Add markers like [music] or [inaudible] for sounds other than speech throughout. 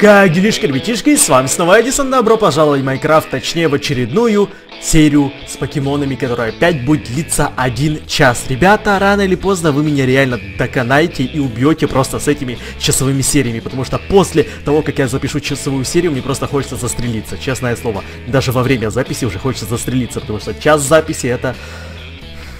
Как делишки, ребятишки, с вами снова Эдисон, добро пожаловать в Майнкрафт, точнее в очередную серию с покемонами, которая опять будет длиться один час. Ребята, рано или поздно вы меня реально доконаете и убьете просто с этими часовыми сериями, потому что после того, как я запишу часовую серию, мне просто хочется застрелиться, честное слово. Даже во время записи уже хочется застрелиться, потому что час записи это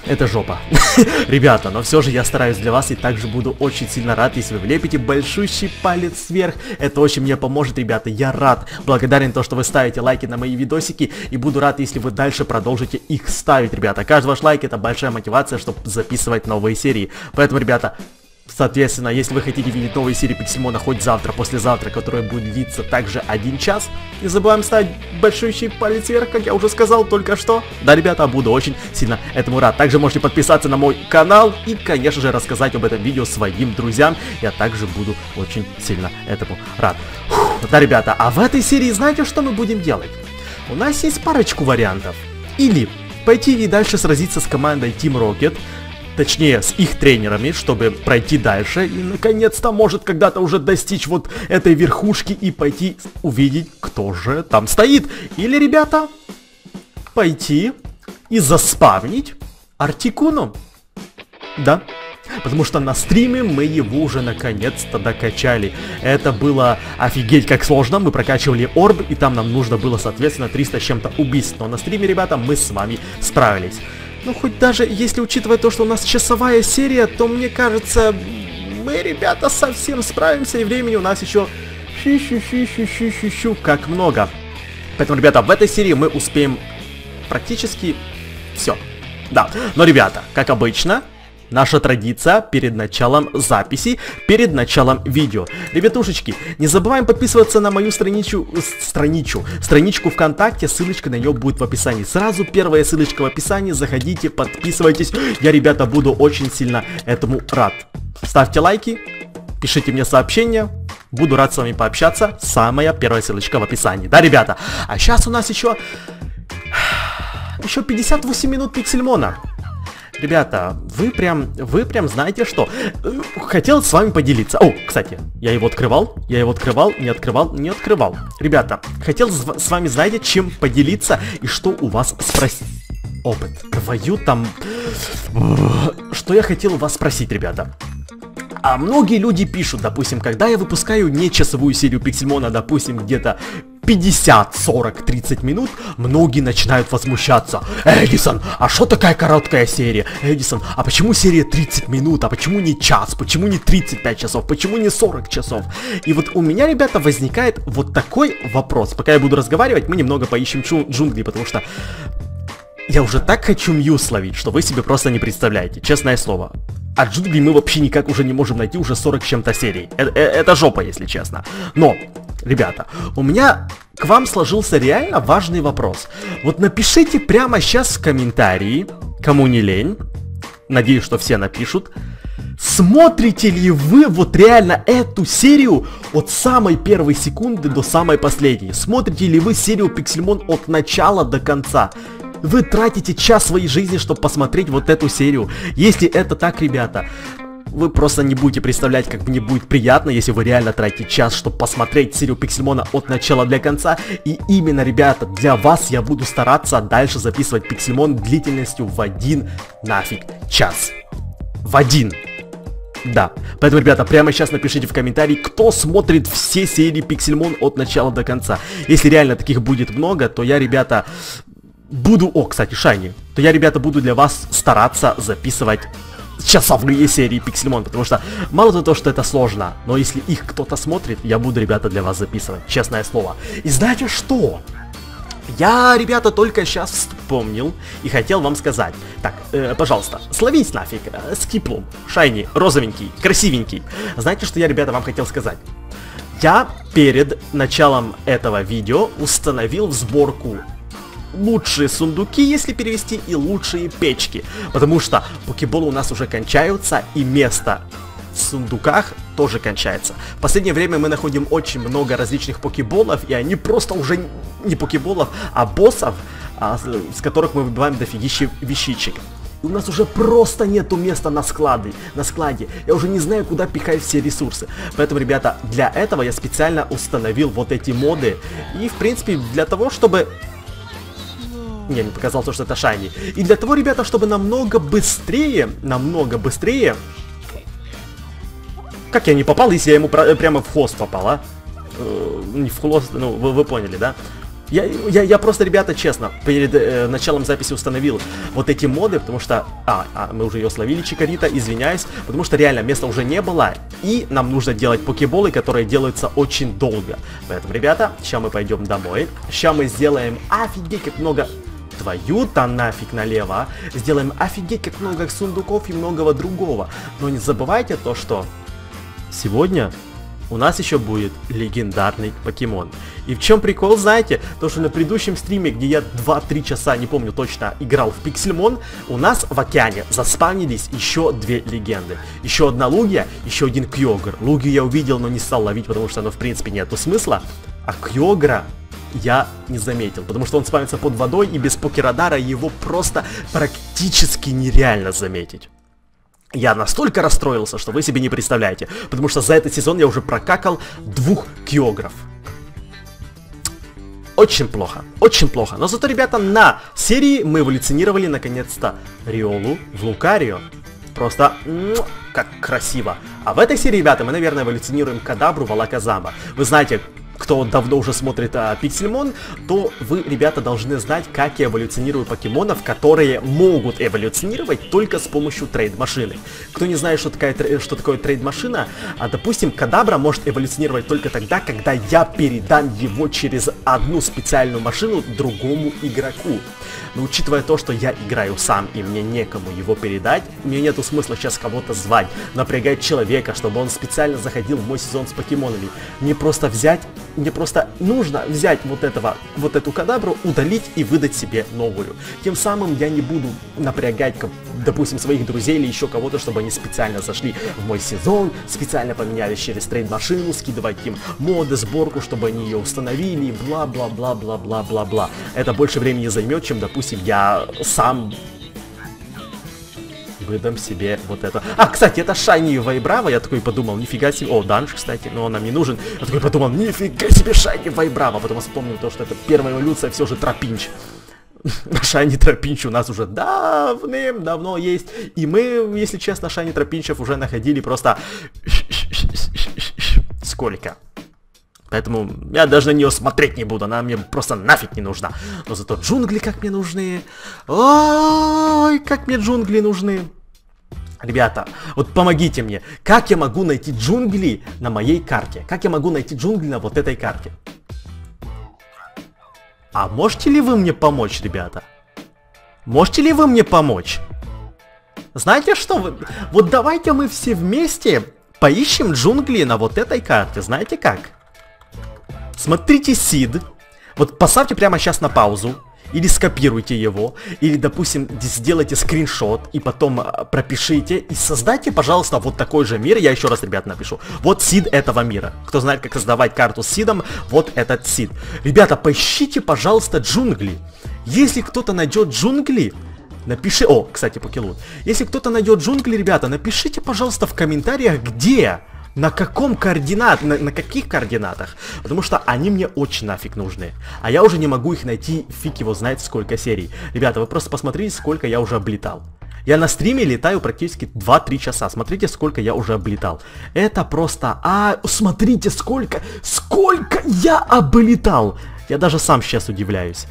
это жопа. [laughs] Ребята, но все же я стараюсь для вас и также буду очень сильно рад, если вы влепите большущий палец вверх. Это очень мне поможет, ребята. Я рад, благодарен то, что вы ставите лайки на мои видосики. И буду рад, если вы дальше продолжите их ставить, ребята. Каждый ваш лайк это большая мотивация, чтобы записывать новые серии. Поэтому, ребята, Соответственно, если вы хотите видеть новые серии Пиксимона хоть завтра, послезавтра, которые будут длиться также один час, не забываем ставить большущий палец вверх, как я уже сказал только что. Да, ребята, буду очень сильно этому рад. Также можете подписаться на мой канал и, конечно же, рассказать об этом видео своим друзьям. Я также буду очень сильно этому рад. Фух, да, ребята, а в этой серии знаете, что мы будем делать? У нас есть парочку вариантов. Или пойти и дальше сразиться с командой Team Rocket, точнее с их тренерами, чтобы пройти дальше и наконец-то может когда-то уже достичь вот этой верхушки и пойти увидеть, кто же там стоит. Или, ребята, пойти и заспавнить Артикуну. Да, Потому что на стриме мы его уже наконец-то докачали. Это было офигеть как сложно. Мы прокачивали орб, и там нам нужно было, соответственно, 300 с чем-то убийств. Но на стриме, ребята, мы с вами справились. Ну, хоть даже если учитывать то, что у нас часовая серия, то мне кажется, мы, ребята, совсем справимся, и времени у нас еще щу-щу-щу-щу-щу-щу, как много. Поэтому, ребята, в этой серии мы успеем практически все. Да, но, ребята, как обычно, Наша традиция перед началом записи, перед началом видео. Ребятушечки, не забываем подписываться на мою страничку, страничку, страничку ВКонтакте, ссылочка на нее будет в описании. Сразу первая ссылочка в описании, заходите, подписывайтесь. Я, ребята, буду очень сильно этому рад. Ставьте лайки, пишите мне сообщения, буду рад с вами пообщаться. Самая первая ссылочка в описании. Да, ребята? А сейчас у нас еще... Еще 58 минут пиксельмона. Ребята, вы прям, вы прям знаете что? Хотел с вами поделиться. О, кстати, я его открывал, я его открывал, не открывал, не открывал. Ребята, хотел с вами, знаете, чем поделиться и что у вас спросить. Опыт. Твою там... Что я хотел у вас спросить, ребята? А многие люди пишут, допустим, когда я выпускаю не часовую серию Пиксельмона, допустим, где-то 50, 40, 30 минут, многие начинают возмущаться. Эдисон, а что такая короткая серия? Эдисон, а почему серия 30 минут? А почему не час? Почему не 35 часов? Почему не 40 часов? И вот у меня, ребята, возникает вот такой вопрос. Пока я буду разговаривать, мы немного поищем джунгли, потому что я уже так хочу Мью словить, что вы себе просто не представляете, честное слово. А джунгли мы вообще никак уже не можем найти уже 40 с чем-то серий. Это, э, это жопа, если честно. Но, ребята, у меня к вам сложился реально важный вопрос. Вот напишите прямо сейчас в комментарии, кому не лень, надеюсь, что все напишут, Смотрите ли вы вот реально эту серию от самой первой секунды до самой последней? Смотрите ли вы серию Пиксельмон от начала до конца? Вы тратите час своей жизни, чтобы посмотреть вот эту серию. Если это так, ребята, вы просто не будете представлять, как мне будет приятно, если вы реально тратите час, чтобы посмотреть серию Пиксельмона от начала до конца. И именно, ребята, для вас я буду стараться дальше записывать Пиксельмон длительностью в один нафиг час. В один. Да. Поэтому, ребята, прямо сейчас напишите в комментарии, кто смотрит все серии Пиксельмон от начала до конца. Если реально таких будет много, то я, ребята, буду... О, кстати, Шайни. То я, ребята, буду для вас стараться записывать часовые серии Пиксельмон, потому что мало того, что это сложно, но если их кто-то смотрит, я буду, ребята, для вас записывать, честное слово. И знаете что? Я, ребята, только сейчас вспомнил и хотел вам сказать. Так, э, пожалуйста, словись нафиг, э, с киплом, шайни, розовенький, красивенький. Знаете, что я, ребята, вам хотел сказать? Я перед началом этого видео установил в сборку лучшие сундуки, если перевести, и лучшие печки. Потому что покеболы у нас уже кончаются, и место в сундуках тоже кончается. В последнее время мы находим очень много различных покеболов, и они просто уже не покеболов, а боссов, а, с которых мы выбиваем дофигища вещичек. И у нас уже просто нету места на склады, на складе. Я уже не знаю, куда пихать все ресурсы. Поэтому, ребята, для этого я специально установил вот эти моды. И, в принципе, для того, чтобы не, мне показалось, что это шайни. И для того, ребята, чтобы намного быстрее, намного быстрее... Как я не попал, если я ему прямо в хвост попал, а? Э, не в хвост, ну, вы, вы поняли, да? Я, я, я просто, ребята, честно, перед э, началом записи установил вот эти моды, потому что... А, а, мы уже ее словили, Чикарита, извиняюсь. Потому что реально места уже не было, и нам нужно делать покеболы, которые делаются очень долго. Поэтому, ребята, сейчас мы пойдем домой. Сейчас мы сделаем офигеть как много твою-то нафиг налево, а. сделаем офигеть как много сундуков и многого другого. Но не забывайте то, что сегодня у нас еще будет легендарный покемон. И в чем прикол, знаете? То, что на предыдущем стриме, где я 2-3 часа, не помню точно, играл в Пиксельмон, у нас в океане заспавнились еще две легенды. Еще одна Лугия, еще один Кьогр. Лугию я увидел, но не стал ловить, потому что оно в принципе нету смысла. А Кьогра я не заметил, потому что он спавнится под водой, и без покерадара его просто практически нереально заметить. Я настолько расстроился, что вы себе не представляете, потому что за этот сезон я уже прокакал двух киограф. Очень плохо, очень плохо. Но зато, ребята, на серии мы эволюционировали наконец-то Риолу в Лукарио. Просто как красиво. А в этой серии, ребята, мы, наверное, эволюционируем Кадабру в Алаказаба. Вы знаете, кто давно уже смотрит а, Пиксельмон, то вы, ребята, должны знать, как я эволюционирую покемонов, которые могут эволюционировать только с помощью трейд-машины. Кто не знает, что, такая, что такое трейд-машина, а, допустим, Кадабра может эволюционировать только тогда, когда я передам его через одну специальную машину другому игроку. Но учитывая то, что я играю сам и мне некому его передать, мне нету смысла сейчас кого-то звать, напрягать человека, чтобы он специально заходил в мой сезон с покемонами. Мне просто взять мне просто нужно взять вот этого, вот эту кадабру, удалить и выдать себе новую. Тем самым я не буду напрягать, допустим, своих друзей или еще кого-то, чтобы они специально зашли в мой сезон, специально поменялись через трейд-машину, скидывать им моды, сборку, чтобы они ее установили, бла-бла-бла-бла-бла-бла-бла. Это больше времени займет, чем, допустим, я сам выдам себе вот это. А, кстати, это Шайни Вайбрава, я такой подумал, нифига себе, о, данж, кстати, но он нам не нужен. Я такой подумал, нифига себе Шайни Вайбрава, потом вспомнил то, что это первая эволюция все же Тропинч. [laughs] Шайни Тропинч у нас уже давным-давно есть. И мы, если честно, Шайни Тропинчев уже находили просто... [laughs] Сколько? Поэтому я даже на нее смотреть не буду, она мне просто нафиг не нужна. Но зато джунгли как мне нужны. Ой, как мне джунгли нужны. Ребята, вот помогите мне, как я могу найти джунгли на моей карте? Как я могу найти джунгли на вот этой карте? А можете ли вы мне помочь, ребята? Можете ли вы мне помочь? Знаете что? Вот давайте мы все вместе поищем джунгли на вот этой карте. Знаете как? Смотрите Сид. Вот поставьте прямо сейчас на паузу или скопируйте его, или, допустим, сделайте скриншот и потом а, пропишите и создайте, пожалуйста, вот такой же мир. Я еще раз, ребят, напишу. Вот сид этого мира. Кто знает, как создавать карту с сидом, вот этот сид. Ребята, поищите, пожалуйста, джунгли. Если кто-то найдет джунгли, Напиши... О, кстати, покелут. Если кто-то найдет джунгли, ребята, напишите, пожалуйста, в комментариях, где. На каком координат, на, на каких координатах? Потому что они мне очень нафиг нужны. А я уже не могу их найти, фиг его знает сколько серий. Ребята, вы просто посмотрите, сколько я уже облетал. Я на стриме летаю практически 2-3 часа. Смотрите, сколько я уже облетал. Это просто... А, смотрите, сколько... Сколько я облетал! Я даже сам сейчас удивляюсь.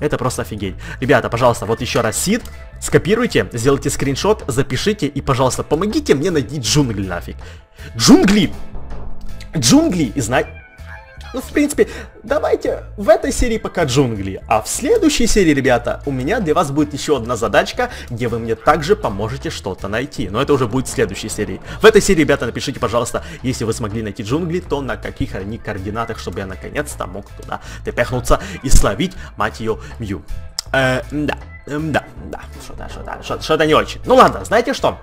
Это просто офигеть. Ребята, пожалуйста, вот еще раз сид. Скопируйте, сделайте скриншот, запишите и, пожалуйста, помогите мне найти джунгли нафиг. Джунгли! Джунгли и знать... Ну, в принципе, давайте в этой серии пока джунгли. А в следующей серии, ребята, у меня для вас будет еще одна задачка, где вы мне также поможете что-то найти. Но это уже будет в следующей серии. В этой серии, ребята, напишите, пожалуйста, если вы смогли найти джунгли, то на каких они координатах, чтобы я наконец-то мог туда тепехнуться и словить, мать ее, Мью. Э, да, э, да, да, что-то, что-то, что-то не очень. Ну ладно, знаете что?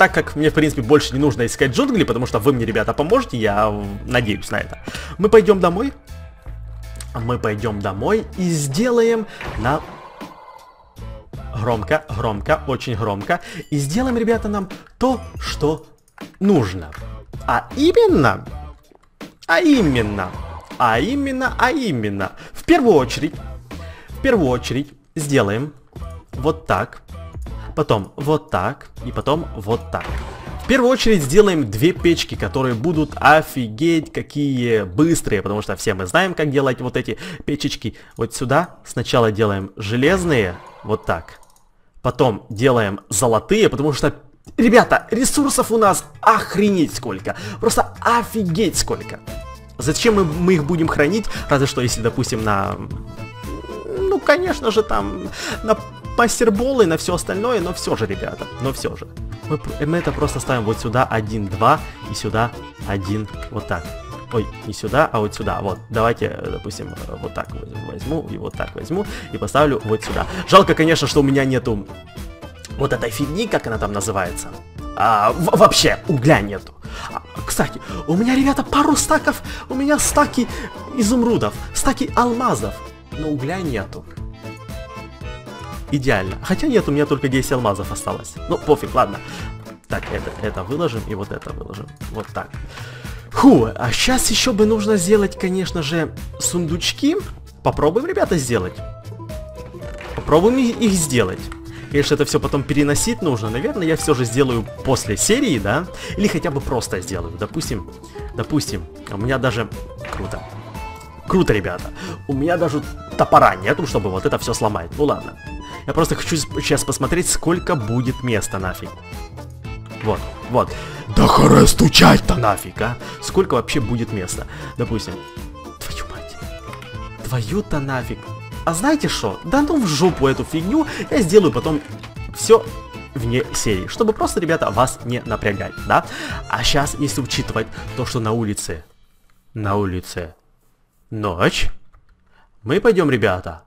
Так как мне, в принципе, больше не нужно искать джунгли, потому что вы мне, ребята, поможете, я надеюсь на это. Мы пойдем домой. Мы пойдем домой и сделаем на... громко, громко, очень громко. И сделаем, ребята, нам то, что нужно. А именно, а именно, а именно, а именно, в первую очередь, в первую очередь сделаем вот так, потом вот так и потом вот так. В первую очередь сделаем две печки, которые будут офигеть какие быстрые, потому что все мы знаем, как делать вот эти печечки. Вот сюда сначала делаем железные, вот так. Потом делаем золотые, потому что, ребята, ресурсов у нас охренеть сколько. Просто офигеть сколько. Зачем мы, мы их будем хранить? Разве что, если, допустим, на... Ну, конечно же, там... На мастербол и на все остальное, но все же, ребята, но все же. Мы, мы это просто ставим вот сюда 1, 2 и сюда 1, вот так. Ой, не сюда, а вот сюда. Вот, давайте, допустим, вот так возьму и вот так возьму и поставлю вот сюда. Жалко, конечно, что у меня нету вот этой фигни, как она там называется. А, вообще, угля нету. А, кстати, у меня, ребята, пару стаков, у меня стаки изумрудов, стаки алмазов, но угля нету идеально. Хотя нет, у меня только 10 алмазов осталось. Ну, пофиг, ладно. Так, это, это выложим и вот это выложим. Вот так. Фу, а сейчас еще бы нужно сделать, конечно же, сундучки. Попробуем, ребята, сделать. Попробуем их сделать. Конечно, это все потом переносить нужно. Наверное, я все же сделаю после серии, да? Или хотя бы просто сделаю. Допустим, допустим, у меня даже... Круто. Круто, ребята. У меня даже топора нету, чтобы вот это все сломать. Ну ладно. Я просто хочу сейчас посмотреть, сколько будет места нафиг. Вот, вот. Да харе стучать-то нафиг, а? Сколько вообще будет места? Допустим. Твою мать. Твою-то нафиг. А знаете что? Да ну в жопу эту фигню. Я сделаю потом все вне серии, чтобы просто, ребята, вас не напрягать, да? А сейчас, если учитывать то, что на улице, на улице ночь, мы пойдем, ребята,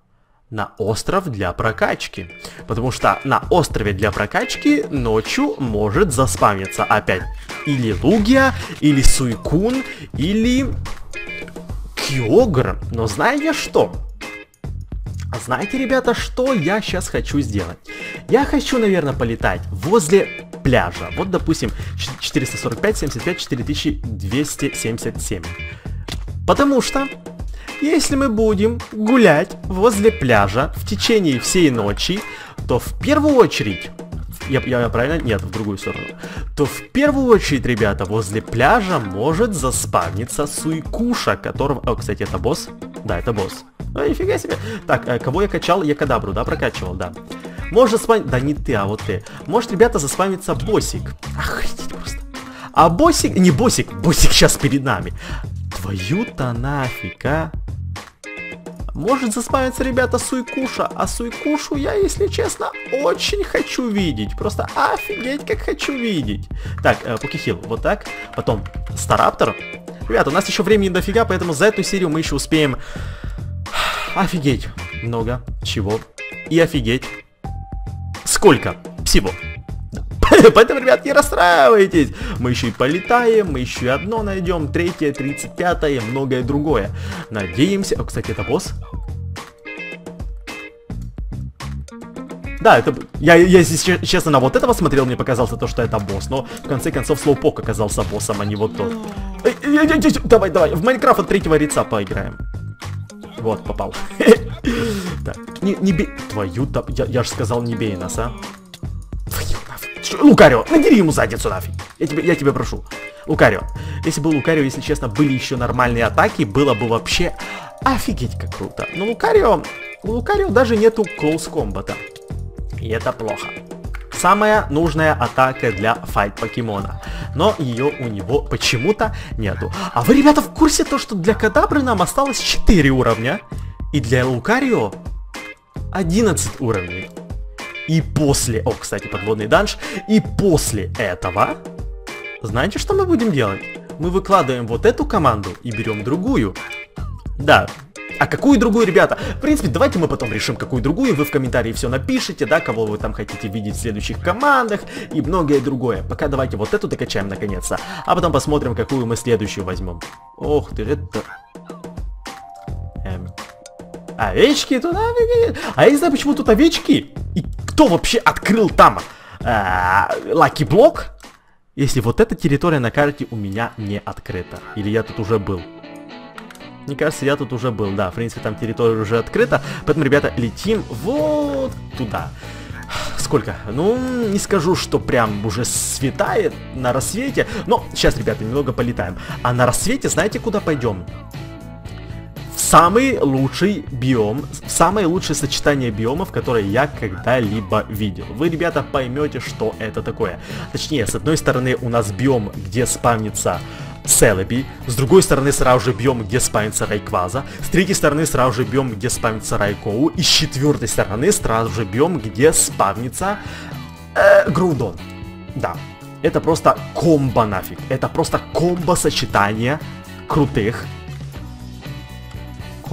на остров для прокачки. Потому что на острове для прокачки ночью может заспавниться опять или Лугия, или Суйкун, или Киогр. Но знаете что? Знаете, ребята, что я сейчас хочу сделать? Я хочу, наверное, полетать возле пляжа. Вот, допустим, 445, 75, 4277. Потому что если мы будем гулять возле пляжа в течение всей ночи, то в первую очередь я, я правильно? Нет, в другую сторону. То в первую очередь, ребята, возле пляжа может заспавниться Суйкуша, которого... О, кстати, это босс? Да, это босс. Ну, нифига себе. Так, э, кого я качал? Я кадабру, да, прокачивал, да. Может заспавниться... Да не ты, а вот ты. Может, ребята, заспавнится боссик. Охренеть просто. А боссик... Не боссик, боссик сейчас перед нами. Твою-то нафиг, а? Может заспавиться, ребята, Суйкуша, а Суйкушу я, если честно, очень хочу видеть. Просто офигеть, как хочу видеть. Так, э, Покихил, вот так. Потом Стараптор. Ребята, у нас еще времени дофига, поэтому за эту серию мы еще успеем офигеть много чего. И офигеть сколько всего. [laughs] Поэтому, ребят, не расстраивайтесь. Мы еще и полетаем, мы еще и одно найдем, третье, тридцать пятое, многое другое. Надеемся... О, кстати, это босс? Да, это... Я, я если честно, на вот этого смотрел, мне показался то, что это босс. Но, в конце концов, Слоупок оказался боссом, а не вот тот. Давай, давай, в Майнкрафт от третьего лица поиграем. Вот, попал. [laughs] Так, не, не бей... Твою-то... Я, я же сказал, не бей нас, а. Лукарио, надери ему задницу нафиг. Я тебе, я тебя прошу. Лукарио. Если бы Лукарио, если честно, были еще нормальные атаки, было бы вообще офигеть как круто. Но Лукарио, у Лукарио даже нету close комбата. И это плохо. Самая нужная атака для файт покемона. Но ее у него почему-то нету. А вы, ребята, в курсе то, что для Кадабры нам осталось 4 уровня? И для Лукарио 11 уровней. И после... О, кстати, подводный данж. И после этого... Знаете, что мы будем делать? Мы выкладываем вот эту команду и берем другую. Да, а какую другую, ребята? В принципе, давайте мы потом решим, какую другую. Вы в комментарии все напишите, да, кого вы там хотите видеть в следующих командах и многое другое. Пока давайте вот эту докачаем наконец-то, а потом посмотрим, какую мы следующую возьмем. Ох ты, это... Эм... Овечки туда... А я не знаю, почему тут овечки. И Кто вообще открыл там Лаки Блок? Если вот эта территория на карте у меня не открыта. Или я тут уже был. Мне кажется, я тут уже был, да, в принципе, там территория уже открыта, поэтому, ребята, летим вот туда. Сколько? Ну, не скажу, что прям уже светает на рассвете, но сейчас, ребята, немного полетаем. А на рассвете, знаете, куда пойдем? Самый лучший биом, самое лучшее сочетание биомов, которое я когда-либо видел. Вы, ребята, поймете, что это такое. Точнее, с одной стороны, у нас биом, где спавнится Селеби, с другой стороны сразу же бьем, где спавнится Райкваза, с третьей стороны сразу же бьем, где спавнится Райкоу, и с четвертой стороны сразу же бьем, где спавнится э, Грудон. Да, это просто комбо нафиг, это просто комбо сочетания крутых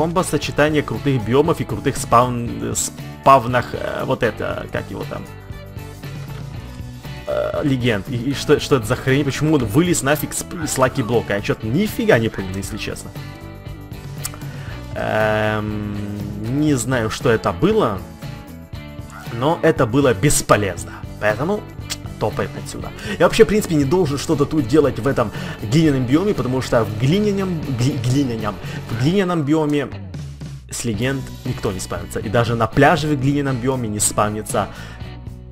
комбо сочетание крутых биомов и крутых спавн, спавнах, э, вот это, как его там, э, легенд. И, и что, что это за хрень? Почему он вылез нафиг с, с Лаки Блока? Я что-то нифига не понял, если честно. Эм, не знаю, что это было, но это было бесполезно. Поэтому топаем отсюда. Я вообще, в принципе, не должен что-то тут делать в этом глиняном биоме, потому что в глиняном, гли, глиняном, в глиняном биоме с легенд никто не спавнится. И даже на пляже в глиняном биоме не спавнится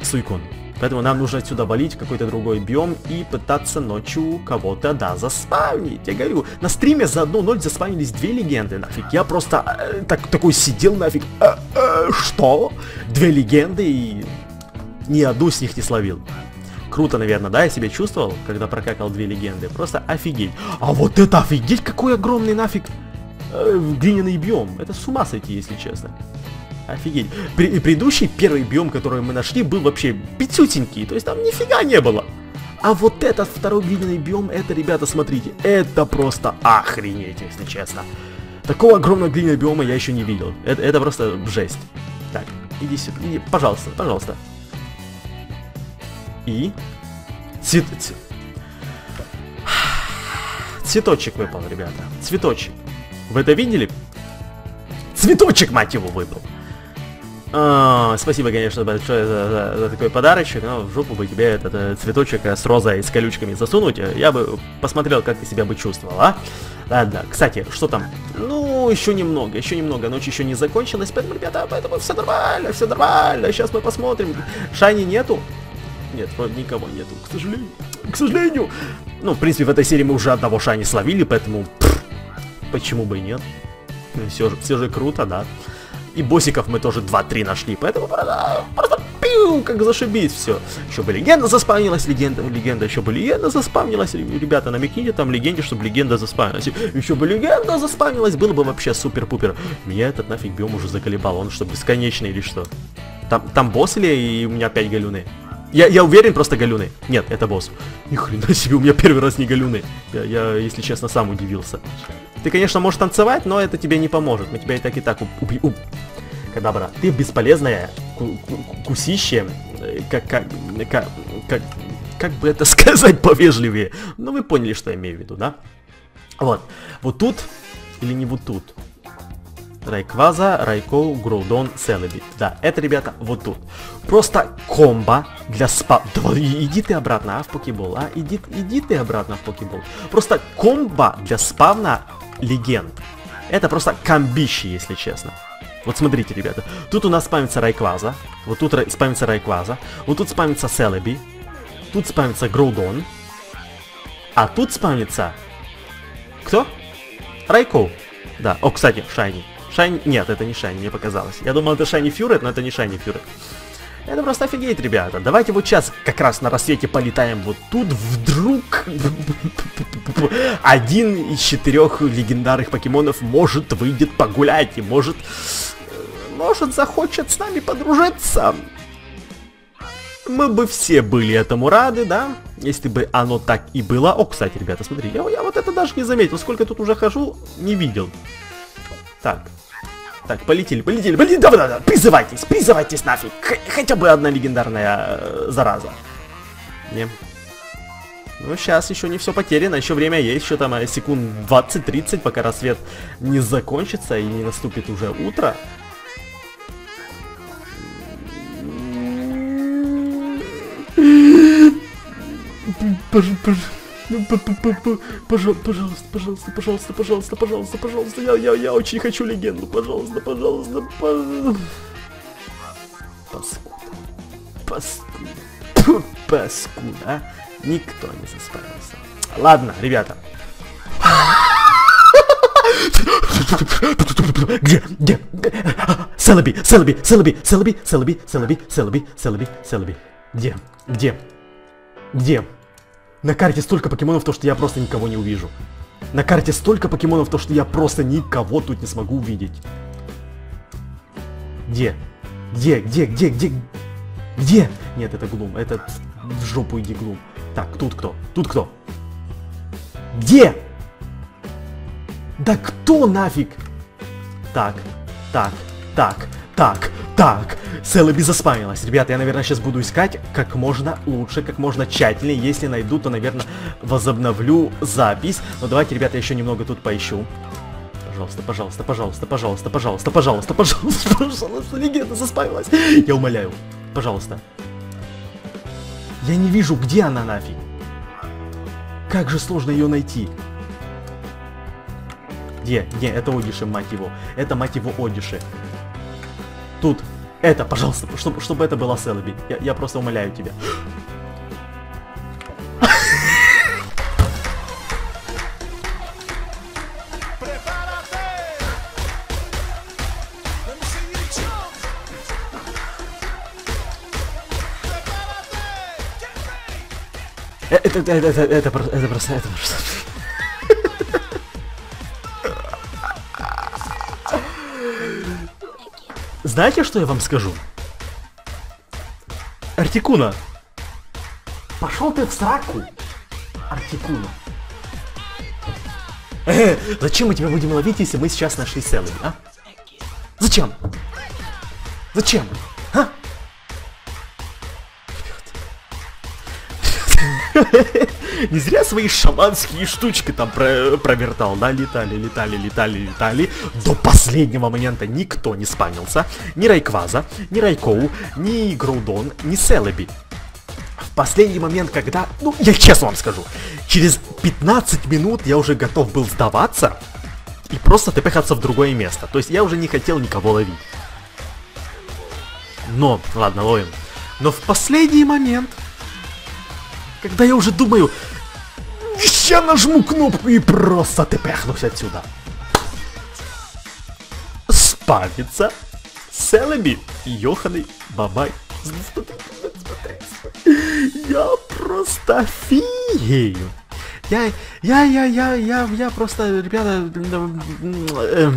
Суйкун. Поэтому нам нужно отсюда валить в какой-то другой биом и пытаться ночью кого-то, да, заспавнить. Я говорю, на стриме за одну ночь заспавнились две легенды, нафиг. Я просто э, так, такой сидел, нафиг. Э, э, что? Две легенды и ни одну с них не словил. Круто, наверное, да, я себя чувствовал, когда прокакал две легенды. Просто офигеть. А вот это офигеть, какой огромный нафиг э, глиняный биом. Это с ума сойти, если честно. Офигеть. При, предыдущий первый биом, который мы нашли, был вообще пятютенький, то есть там нифига не было. А вот этот второй глиняный биом, это, ребята, смотрите, это просто охренеть, если честно. Такого огромного глиняного биома я еще не видел. Это, это просто жесть. Так, иди сюда, иди, пожалуйста, пожалуйста. И... Цвет... Цветочек выпал, ребята. Цветочек. Вы это видели? Цветочек, мать его, выпал. А, спасибо, конечно, большое за, за, за такой подарочек, но в жопу бы тебе этот, этот цветочек с розой и с колючками засунуть, я бы посмотрел, как ты себя бы чувствовал, а? Ладно, кстати, что там? Ну, еще немного, еще немного, ночь еще не закончилась, поэтому, ребята, поэтому все нормально, все нормально, сейчас мы посмотрим. Шайни нету? Нет, никого нету, к сожалению. К сожалению! Ну, в принципе, в этой серии мы уже одного Шайни словили, поэтому... Пфф, почему бы и нет? Все же, все же круто, да. И боссиков мы тоже 2-3 нашли, поэтому просто, просто пиу, как зашибись все. Еще бы легенда заспавнилась, легенда, легенда, еще бы легенда заспавнилась. Ребята, намекните там легенде, чтобы легенда заспавнилась. Еще бы легенда заспавнилась, было бы вообще супер-пупер. Меня этот нафиг биом уже заколебал, он что, бесконечный или что? Там, там босс или и у меня опять галюны? Я, я уверен, просто галюны. Нет, это босс. Ни хрена себе, у меня первый раз не галюны. Я, я, если честно, сам удивился. Ты, конечно, можешь танцевать, но это тебе не поможет. Мы тебя и так и так убьем. Кадабра, ты бесполезная кусище, как, как, как, как, как бы это [laughs] сказать повежливее. Ну, вы поняли, что я имею в виду, да? Вот, вот тут или не вот тут? Райкваза, Райкоу, Гроудон, Селеби. Да, это, ребята, вот тут. Просто комбо для спа... Да, иди ты обратно, а, в покебол, а? Иди, иди ты обратно в покебол. Просто комбо для спавна легенд. Это просто комбище, если честно. Вот смотрите, ребята. Тут у нас спамится Райкваза. Вот тут спамится Райкваза. Вот тут спамится Селеби. Тут спамится Гроудон. А тут спамится... Кто? Райкоу. Да. О, кстати, Шайни. Шайни... Нет, это не Шайни, мне показалось. Я думал, это Шайни Фюрет, но это не Шайни Фюрет. Это просто офигеть, ребята. Давайте вот сейчас как раз на рассвете полетаем вот тут. Вдруг один из четырех легендарных покемонов может выйдет погулять и может... Может захочет с нами подружиться. Мы бы все были этому рады, да? Если бы оно так и было. О, кстати, ребята, смотри, я, я вот это даже не заметил. Сколько тут уже хожу, не видел. Так, так, полетели, полетели, блин, да, да, да, призывайтесь, призывайтесь нафиг. Х хотя бы одна легендарная э, зараза. Не. Ну, сейчас еще не все потеряно, еще время есть, еще там э, секунд 20-30, пока рассвет не закончится и не наступит уже утро. Пожалуйста пожалуйста, пожалуйста, пожалуйста, пожалуйста, пожалуйста, я, я, я очень хочу легенду, пожалуйста, пожалуйста, пожалуйста. Паскуда. Паскуда. Паскуда, а? Никто не заспавился. Ладно, ребята. Где? Где? Селби, Селби, Селби, Селби, Селби, Селби, Селби, Селби, Селби. Где? Где? Где? На карте столько покемонов, то что я просто никого не увижу. На карте столько покемонов, то что я просто никого тут не смогу увидеть. Где? Где? Где? Где? Где? Где? Нет, это Глум. Это в жопу иди Глум. Так, тут кто? Тут кто? Где? Да кто нафиг? Так, так, так, так, так. Селеби заспамилась. Ребята, я, наверное, сейчас буду искать как можно лучше, как можно тщательнее. Если найду, то, наверное, возобновлю запись. Но давайте, ребята, еще немного тут поищу. Пожалуйста, пожалуйста, пожалуйста, пожалуйста, пожалуйста, пожалуйста, пожалуйста, пожалуйста, легенда заспамилась. Я умоляю. Пожалуйста. Я не вижу, где она нафиг. Как же сложно ее найти. Где? Где? Это Одиши, мать его. Это, мать его, Одиши. Тут. Это, пожалуйста, чтобы, чтобы это была Селби. Я, я просто умоляю тебя. Это, это, это, это, это просто, это просто, это просто. Знаете, что я вам скажу? Артикуна. Пошел ты в сраку. Артикуна. Э, [laughs] зачем мы тебя будем ловить, если мы сейчас нашли Селами, а? Зачем? Зачем? А? [laughs] Не зря свои шаманские штучки там про провертал, да, летали, летали, летали, летали. До последнего момента никто не спамился. Ни Райкваза, ни Райкоу, ни Грудон, ни Селеби. В последний момент, когда, ну, я честно вам скажу, через 15 минут я уже готов был сдаваться и просто тпхаться в другое место. То есть я уже не хотел никого ловить. Но, ладно, ловим. Но в последний момент когда я уже думаю, я нажму кнопку и просто ты пехнусь отсюда. Спавится Селеби, Йоханый, Бабай. Я просто офигею. Я, я, я, я, я, я просто, ребята, э,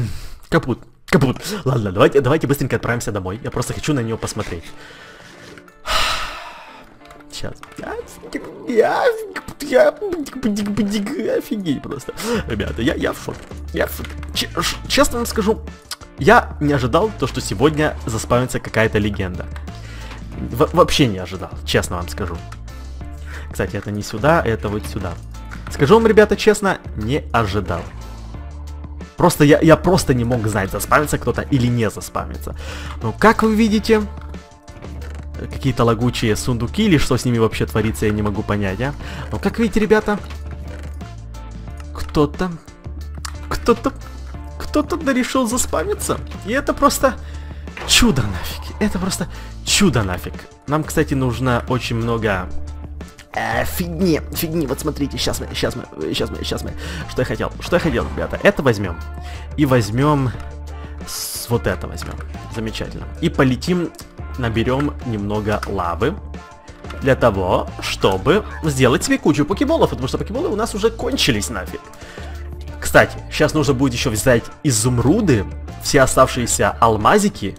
капут, капут. Ладно, давайте, давайте быстренько отправимся домой. Я просто хочу на нее посмотреть сейчас. Я, я, я, офигеть просто. Ребята, я, я в шоке. Я в шоке. Честно вам скажу, я не ожидал то, что сегодня заспавнится какая-то легенда. В вообще не ожидал, честно вам скажу. Кстати, это не сюда, это вот сюда. Скажу вам, ребята, честно, не ожидал. Просто я, я просто не мог знать, заспамится кто-то или не заспамится. Но как вы видите, какие-то лагучие сундуки, или что с ними вообще творится, я не могу понять, а. Но как видите, ребята, кто-то, кто-то, кто-то решил заспамиться. И это просто чудо нафиг. Это просто чудо нафиг. Нам, кстати, нужно очень много э, фигни, фигни, вот смотрите, сейчас мы, сейчас мы, сейчас мы, сейчас мы, что я хотел, что я хотел, ребята, это возьмем, и возьмем, с вот это возьмем, замечательно, и полетим наберем немного лавы для того, чтобы сделать себе кучу покеболов, потому что покеболы у нас уже кончились нафиг. Кстати, сейчас нужно будет еще взять изумруды, все оставшиеся алмазики.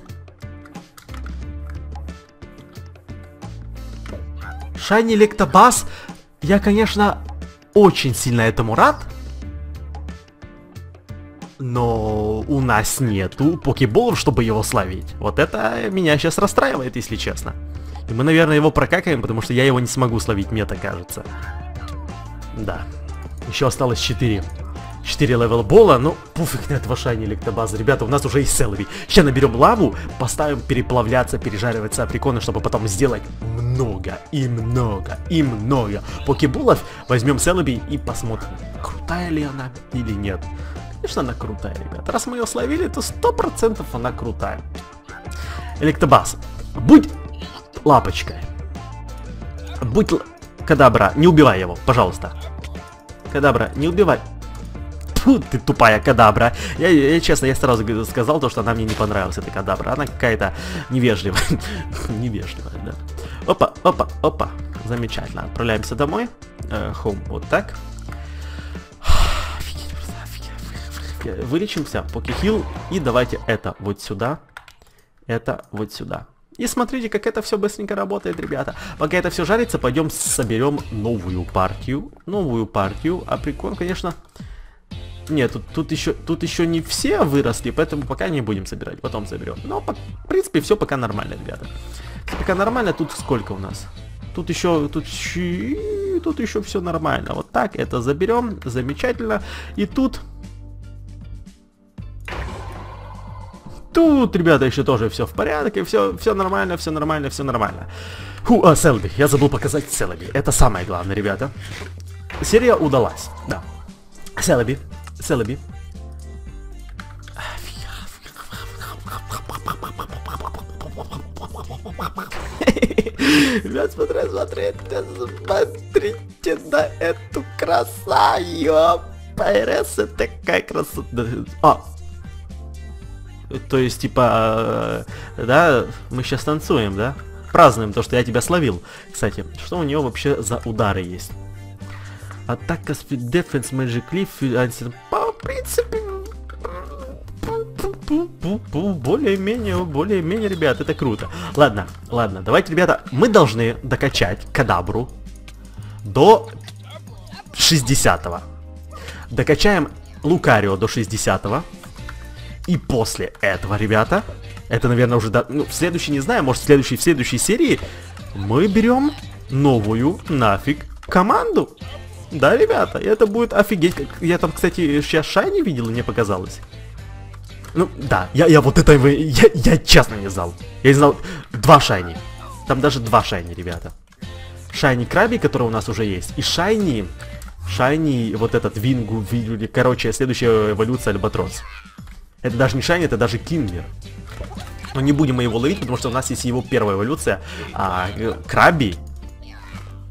Shiny Electabuzz, я, конечно, очень сильно этому рад, но у нас нету покеболов, чтобы его словить. Вот это меня сейчас расстраивает, если честно. И мы, наверное, его прокакаем, потому что я его не смогу словить, мне так кажется. Да. Еще осталось 4. 4 level ball а, ну, пуфик на этого shiny Electabuzz а. Ребята, у нас уже есть селови. Сейчас наберем лаву, поставим переплавляться, пережариваться априкорны, чтобы потом сделать много, и много, и много покеболов. Возьмем селови и посмотрим, крутая ли она или нет. Конечно, она крутая, ребята. Раз мы ее словили, то 100% она крутая. Электробас, будь лапочкой. Будь... Кадабра, не убивай его, пожалуйста. Кадабра, не убивай. Фу, ты тупая кадабра. Я, я честно, я сразу сказал то, что она мне не понравилась, эта кадабра. Она какая-то невежливая. [laughs] невежливая, да. Опа, опа, опа. Замечательно. Отправляемся домой. Э, home, вот так. Вылечимся, покихил. И давайте это вот сюда. Это вот сюда. И смотрите, как это все быстренько работает, ребята. Пока это все жарится, пойдем соберем новую партию. Новую партию. А прикол, конечно, нет, тут, тут еще тут еще не все выросли, поэтому пока не будем собирать, потом соберем. Но, по, в принципе, все пока нормально, ребята. Пока нормально, тут сколько у нас? Тут еще, тут, тут еще все нормально. Вот так, это заберем, замечательно. И тут... Тут, ребята, еще тоже все в порядке, все, все нормально, все нормально, все нормально. Ху, а, Селби, я забыл показать Селби. Это самое главное, ребята. Серия удалась, да. Селби, Селеби. Ребят, смотри, смотри, смотрите на эту красоту. Пайресы такая красота. А, то есть, типа, э, да, мы сейчас танцуем, да? Празднуем то, что я тебя словил. Кстати, что у него вообще за удары есть? Атака Speed Defense Magic Leaf По принципе более-менее, более-менее, ребят, это круто. Ладно, ладно, давайте, ребята, мы должны докачать кадабру до 60 -го. Докачаем Лукарио до 60 -го. И после этого, ребята, это, наверное, уже, до, ну, в следующей, не знаю, может, в следующей, в следующей серии мы берем новую нафиг команду. Да, ребята, это будет офигеть. Я там, кстати, сейчас shiny видел, мне показалось. Ну, да, я, я вот это, я, я честно не знал. Я не знал, два shiny. Там даже два shiny, ребята. Shiny Krabby, который у нас уже есть, и shiny, shiny, вот этот Вингу, короче, следующая эволюция Альбатрос. Это даже не shiny, это даже Kingler. Но не будем мы его ловить, потому что у нас есть его первая эволюция. А, Krabby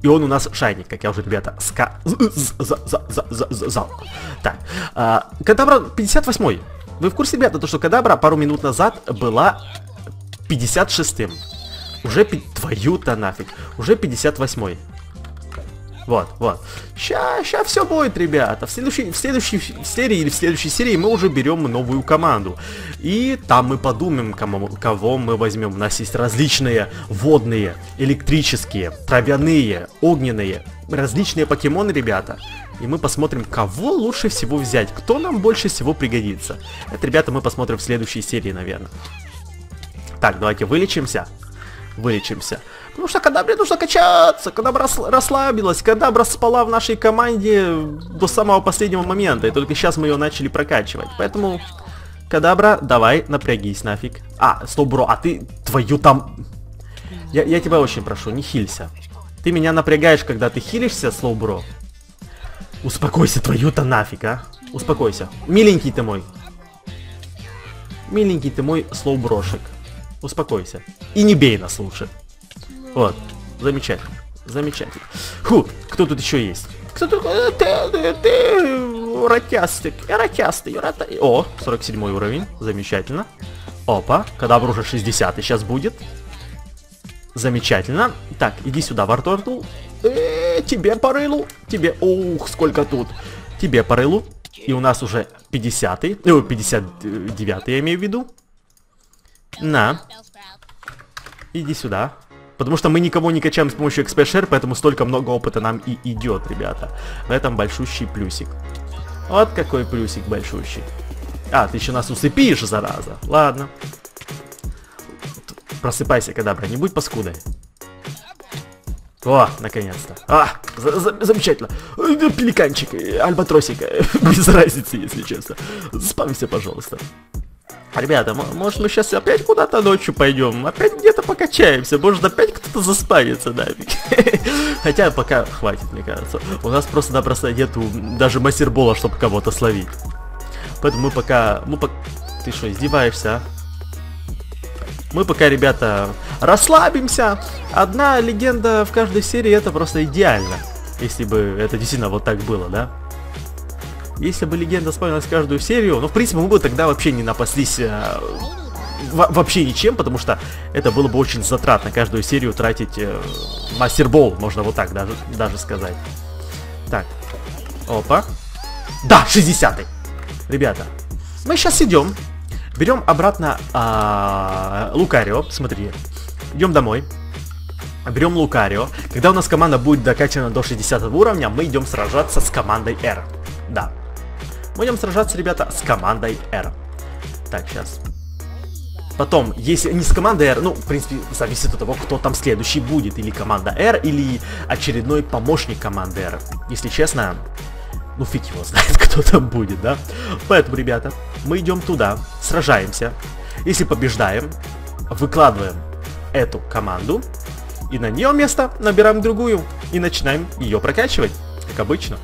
и он у нас шайник, как я уже, ребята, ска... Так, а, Кадабра 58 Вы в курсе, ребята, то, что Кадабра пару минут назад была 56-м? Уже, твою-то нафиг, уже 58-й. Вот, вот. Ща, ща все будет, ребята. В следующей, в следующей серии или в следующей серии мы уже берем новую команду. И там мы подумаем, кому, кого мы возьмем. У нас есть различные водные, электрические, травяные, огненные, различные покемоны, ребята. И мы посмотрим, кого лучше всего взять, кто нам больше всего пригодится. Это, ребята, мы посмотрим в следующей серии, наверное. Так, давайте вылечимся. Вылечимся. Потому что Кадабре нужно качаться, Кадабра расслабилась, Кадабра спала в нашей команде до самого последнего момента, и только сейчас мы ее начали прокачивать. Поэтому, Кадабра, давай, напрягись нафиг. А, стоп, бро, а ты твою там... Я, я тебя очень прошу, не хилься. Ты меня напрягаешь, когда ты хилишься, слоу, бро. Успокойся, твою-то нафиг, а. Успокойся. Миленький ты мой. Миленький ты мой слоу-брошек. Успокойся. И не бей нас лучше. Вот, замечательно, замечательно. Ху, кто тут еще есть? Кто тут? Э, ты, ты, ты, ротястый, ротястый. О, 47 уровень, замечательно. Опа, кадабр уже 60 сейчас будет. Замечательно. Так, иди сюда, Вартортл. Э, тебе по рылу. Тебе, ух, сколько тут. Тебе по рылу. И у нас уже 50-й, ну, 59 я имею в виду. На. Иди сюда. Потому что мы никого не качаем с помощью XP поэтому столько много опыта нам и идет, ребята. В этом большущий плюсик. Вот какой плюсик большущий. А, ты еще нас усыпишь, зараза. Ладно. Просыпайся, кадабра, не будь паскудой. О, наконец-то. А, за за замечательно. Пеликанчик, альбатросик, [laughs] без разницы, если честно. Спамься, пожалуйста. Ребята, может мы сейчас опять куда-то ночью пойдем, опять где-то покачаемся, может опять кто-то заспанится нафиг. [laughs] Хотя пока хватит, мне кажется. У нас просто-напросто нету даже мастербола, чтобы кого-то словить. Поэтому мы пока... Мы пока... Ты что, издеваешься, а? Мы пока, ребята, расслабимся. Одна легенда в каждой серии это просто идеально. Если бы это действительно вот так было, да? Если бы легенда вспомнилась каждую серию, ну, в принципе, мы бы тогда вообще не напаслись э, вообще ничем, потому что это было бы очень затратно каждую серию тратить э, мастербол, можно вот так даже, даже сказать. Так, опа. Да, 60-й. Ребята, мы сейчас идем, берем обратно а, Лукарио, смотри, идем домой, берем Лукарио. Когда у нас команда будет докачана до 60 уровня, мы идем сражаться с командой R. Да, Будем сражаться, ребята, с командой R. Так, сейчас. Потом, если не с командой R, ну, в принципе, зависит от того, кто там следующий будет. Или команда R, или очередной помощник команды R. Если честно, ну фиг его знает, [laughs] кто там будет, да? Поэтому, ребята, мы идем туда, сражаемся. Если побеждаем, выкладываем эту команду, и на нее место набираем другую, и начинаем ее прокачивать, как обычно.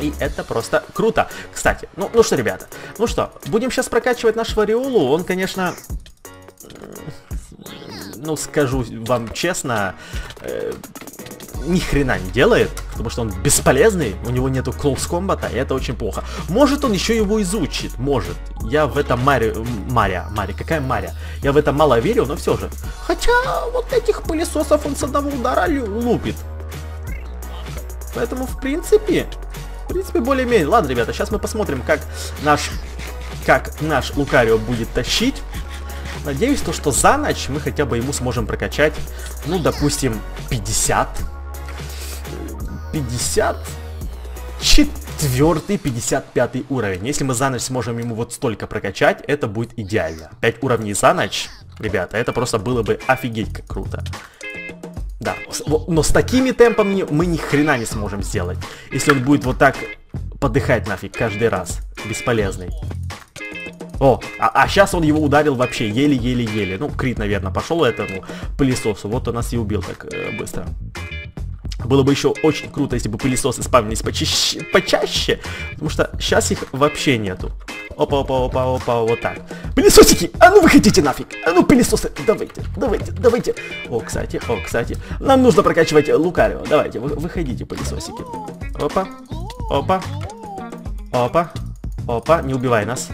И это просто круто. Кстати, ну, ну что, ребята, ну что, будем сейчас прокачивать наш Вариолу. Он, конечно, ну, скажу вам честно, э, ни хрена не делает, потому что он бесполезный, у него нету close комбата, и это очень плохо. Может он еще его изучит, может. Я в этом Маре... Мария, Мария, какая Мария? Я в это мало верю, но все же. Хотя вот этих пылесосов он с одного удара лупит. Поэтому, в принципе, в принципе, более-менее. Ладно, ребята, сейчас мы посмотрим, как наш, как наш Лукарио будет тащить. Надеюсь, то, что за ночь мы хотя бы ему сможем прокачать, ну, допустим, 50. 50. Четвертый, 55 уровень. Если мы за ночь сможем ему вот столько прокачать, это будет идеально. 5 уровней за ночь, ребята, это просто было бы офигеть как круто. Да, но с такими темпами мы ни хрена не сможем сделать. Если он будет вот так подыхать нафиг каждый раз. Бесполезный. О, а, а сейчас он его ударил вообще еле-еле-еле. Ну, Крит, наверное, пошел этому пылесосу. Вот он нас и убил так э, быстро. Было бы еще очень круто, если бы пылесосы спавнились почаще, почаще, потому что сейчас их вообще нету. Опа, опа, опа, опа, вот так. Пылесосики, а ну выходите нафиг. А ну пылесосы, давайте, давайте, давайте. О, кстати, о, кстати. Нам нужно прокачивать Лукарио. Давайте, вы, выходите, пылесосики. Опа, опа, опа, опа, не убивай нас.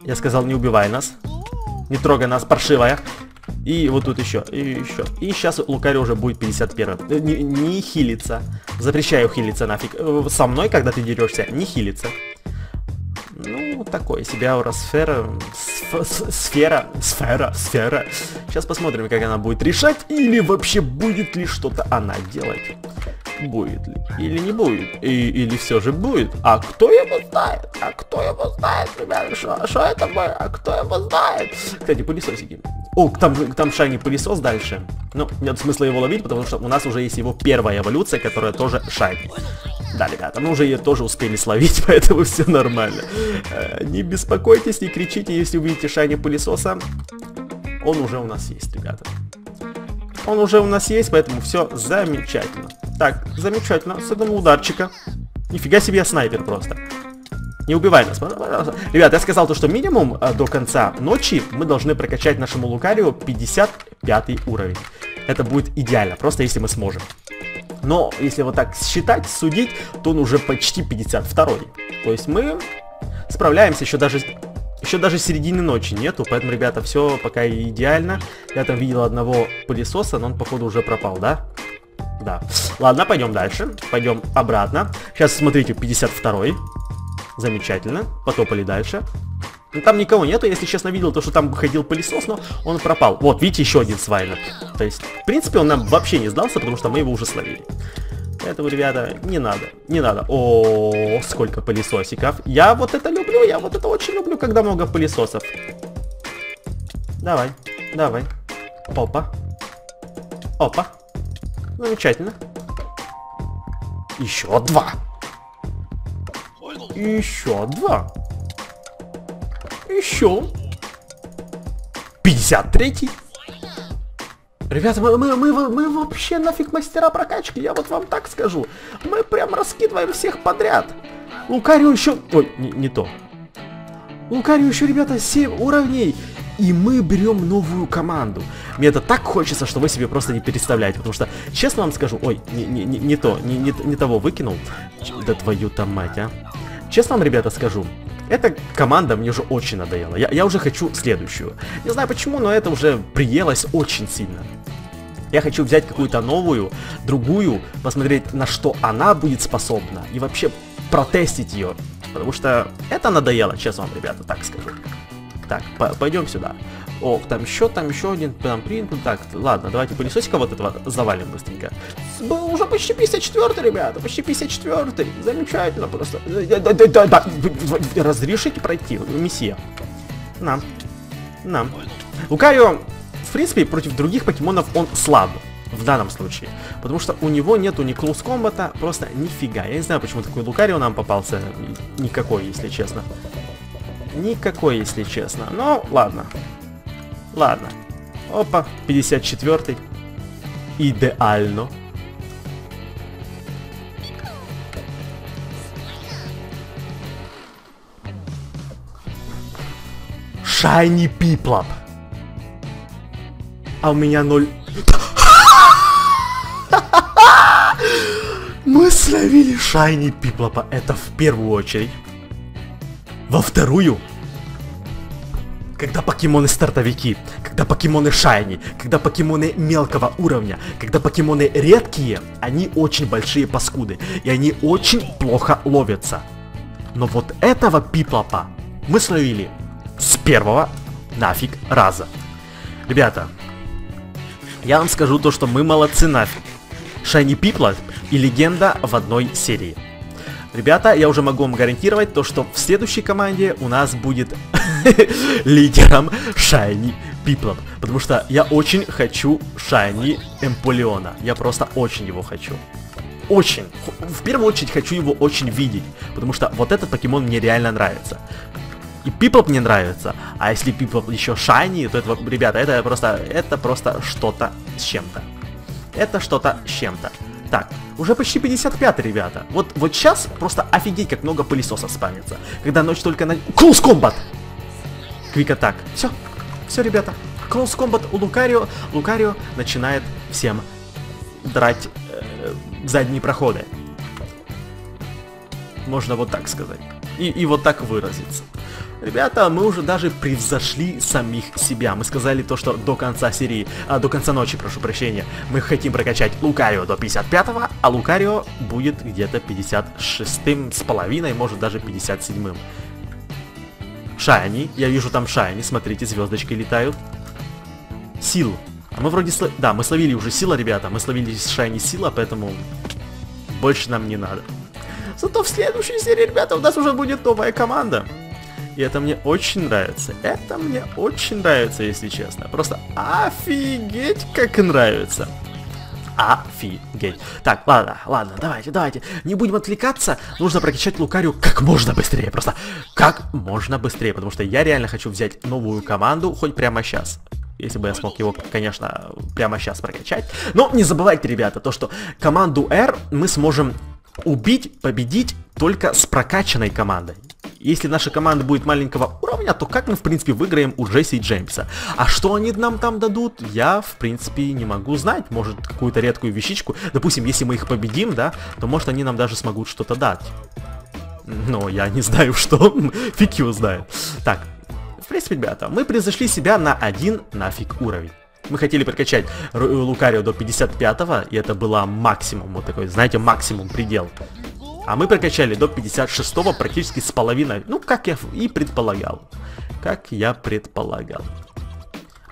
Я сказал, не убивай нас. Не трогай нас, паршивая. И вот тут еще, и еще. И сейчас Лукарио уже будет 51. Э, не, не хилиться. Запрещаю хилиться нафиг. Э, со мной, когда ты дерешься, не хилиться. Ну, такое себе ауросфера, сфера, сфера, сфера. Сейчас посмотрим, как она будет решать, или вообще будет ли что-то она делать. Будет ли, или не будет, и, или все же будет. А кто его знает? А кто его знает, ребята, что это было? А кто его знает? Кстати, пылесосики. О, там, там шайни пылесос дальше. Ну, нет смысла его ловить, потому что у нас уже есть его первая эволюция, которая тоже шайни. Да, ребята, мы уже ее тоже успели словить, [laughs] поэтому все нормально. Э, не беспокойтесь, не кричите, если увидите шайни пылесоса. Он уже у нас есть, ребята. Он уже у нас есть, поэтому все замечательно. Так, замечательно, с одного ударчика. Нифига себе я снайпер просто. Не убивай нас, пожалуйста. Ребят, я сказал то, что минимум э, до конца ночи мы должны прокачать нашему Лукарио 55 уровень. Это будет идеально, просто если мы сможем. Но если вот так считать, судить, то он уже почти 52 -й. То есть мы справляемся еще даже... Еще даже середины ночи нету, поэтому, ребята, все пока идеально. Я там видел одного пылесоса, но он, походу, уже пропал, да? Да. Ладно, пойдем дальше. Пойдем обратно. Сейчас, смотрите, 52 -й. Замечательно. Потопали дальше. Ну, там никого нету, если честно видел, то что там ходил пылесос, но он пропал. Вот, видите, еще один свайнер. То есть, в принципе, он нам вообще не сдался, потому что мы его уже словили. Поэтому, ребята, не надо, не надо. О, сколько пылесосиков. Я вот это люблю, я вот это очень люблю, когда много пылесосов. Давай, давай. Опа. Опа. Замечательно. Еще два. Еще два. Еще. 53. Ребята, мы, мы, мы, мы вообще нафиг мастера прокачки, я вот вам так скажу. Мы прям раскидываем всех подряд. Лукарио еще... Ой, не, не то. Лукарио еще, ребята, 7 уровней. И мы берем новую команду. Мне это так хочется, что вы себе просто не представляете. Потому что, честно вам скажу... Ой, не, не, не, не то, не, не, не того выкинул. Да твою-то мать, а. Честно вам, ребята, скажу. Эта команда мне уже очень надоела. Я, я уже хочу следующую. Не знаю почему, но это уже приелось очень сильно. Я хочу взять какую-то новую, другую, посмотреть, на что она будет способна. И вообще протестить ее. Потому что это надоело, честно вам, ребята, так скажу. Так, пойдем сюда. О, там еще, там еще один, там принт. Так, ладно, давайте пылесосика вот этого завалим быстренько. Был уже почти 54 ребята, почти 54 Замечательно просто. Да, да, да, да, разрешите пройти, месье. Нам. Нам. Лукарио, в принципе, против других покемонов он слаб в данном случае. Потому что у него нету ни клоус комбата, просто нифига. Я не знаю, почему такой Лукарио нам попался. Никакой, если честно. Никакой, если честно. Но ладно. Ладно. Опа, 54-й. Идеально. Шайни Пиплоп. А у меня ноль... [laughs] Мы словили Шайни Пиплопа, это в первую очередь. Во вторую, когда покемоны стартовики, когда покемоны шайни, когда покемоны мелкого уровня, когда покемоны редкие, они очень большие паскуды, и они очень плохо ловятся. Но вот этого пиплопа мы словили с первого нафиг раза. Ребята, я вам скажу то, что мы молодцы нафиг. Шайни Пиплот и легенда в одной серии. Ребята, я уже могу вам гарантировать то, что в следующей команде у нас будет [laughs] лидером Шайни Пиплоп. Потому что я очень хочу Шайни Эмполеона. Я просто очень его хочу. Очень. В первую очередь хочу его очень видеть. Потому что вот этот покемон мне реально нравится. И Пиплоп мне нравится. А если Пиплоп еще Шайни, то это, ребята, это просто, это просто что-то с чем-то. Это что-то с чем-то. Так, уже почти 55 ребята. Вот, вот сейчас просто офигеть, как много пылесосов спамится. Когда ночь только на... Close Combat! Квик атак. Все, все, ребята. Close Combat у Лукарио. Лукарио начинает всем драть э, задние проходы. Можно вот так сказать. И, и вот так выразиться. Ребята, мы уже даже превзошли самих себя. Мы сказали то, что до конца серии, а, до конца ночи, прошу прощения, мы хотим прокачать Лукарио до 55-го, а Лукарио будет где-то 56-м с половиной, может даже 57-м. Шайни, я вижу там Шайни, смотрите, звездочки летают. Сил. А мы вроде, сло... да, мы словили уже сила, ребята, мы словили Шайни сила, поэтому больше нам не надо. Зато в следующей серии, ребята, у нас уже будет новая команда. И это мне очень нравится. Это мне очень нравится, если честно. Просто офигеть, как нравится. Офигеть. Так, ладно, ладно, давайте, давайте. Не будем отвлекаться. Нужно прокачать Лукарию как можно быстрее. Просто как можно быстрее. Потому что я реально хочу взять новую команду хоть прямо сейчас. Если бы я смог его, конечно, прямо сейчас прокачать. Но не забывайте, ребята, то, что команду R мы сможем убить, победить только с прокачанной командой. Если наша команда будет маленького уровня, то как мы, в принципе, выиграем у Джесси и Джеймса? А что они нам там дадут, я, в принципе, не могу знать. Может, какую-то редкую вещичку. Допустим, если мы их победим, да, то, может, они нам даже смогут что-то дать. Но я не знаю, [laughs] что. Фиг его знает. Так, в принципе, ребята, мы превзошли себя на один нафиг уровень. Мы хотели прокачать Лукарио до 55-го, и это было максимум, вот такой, знаете, максимум предел. А мы прокачали до 56-го практически с половиной. Ну, как я и предполагал. Как я предполагал.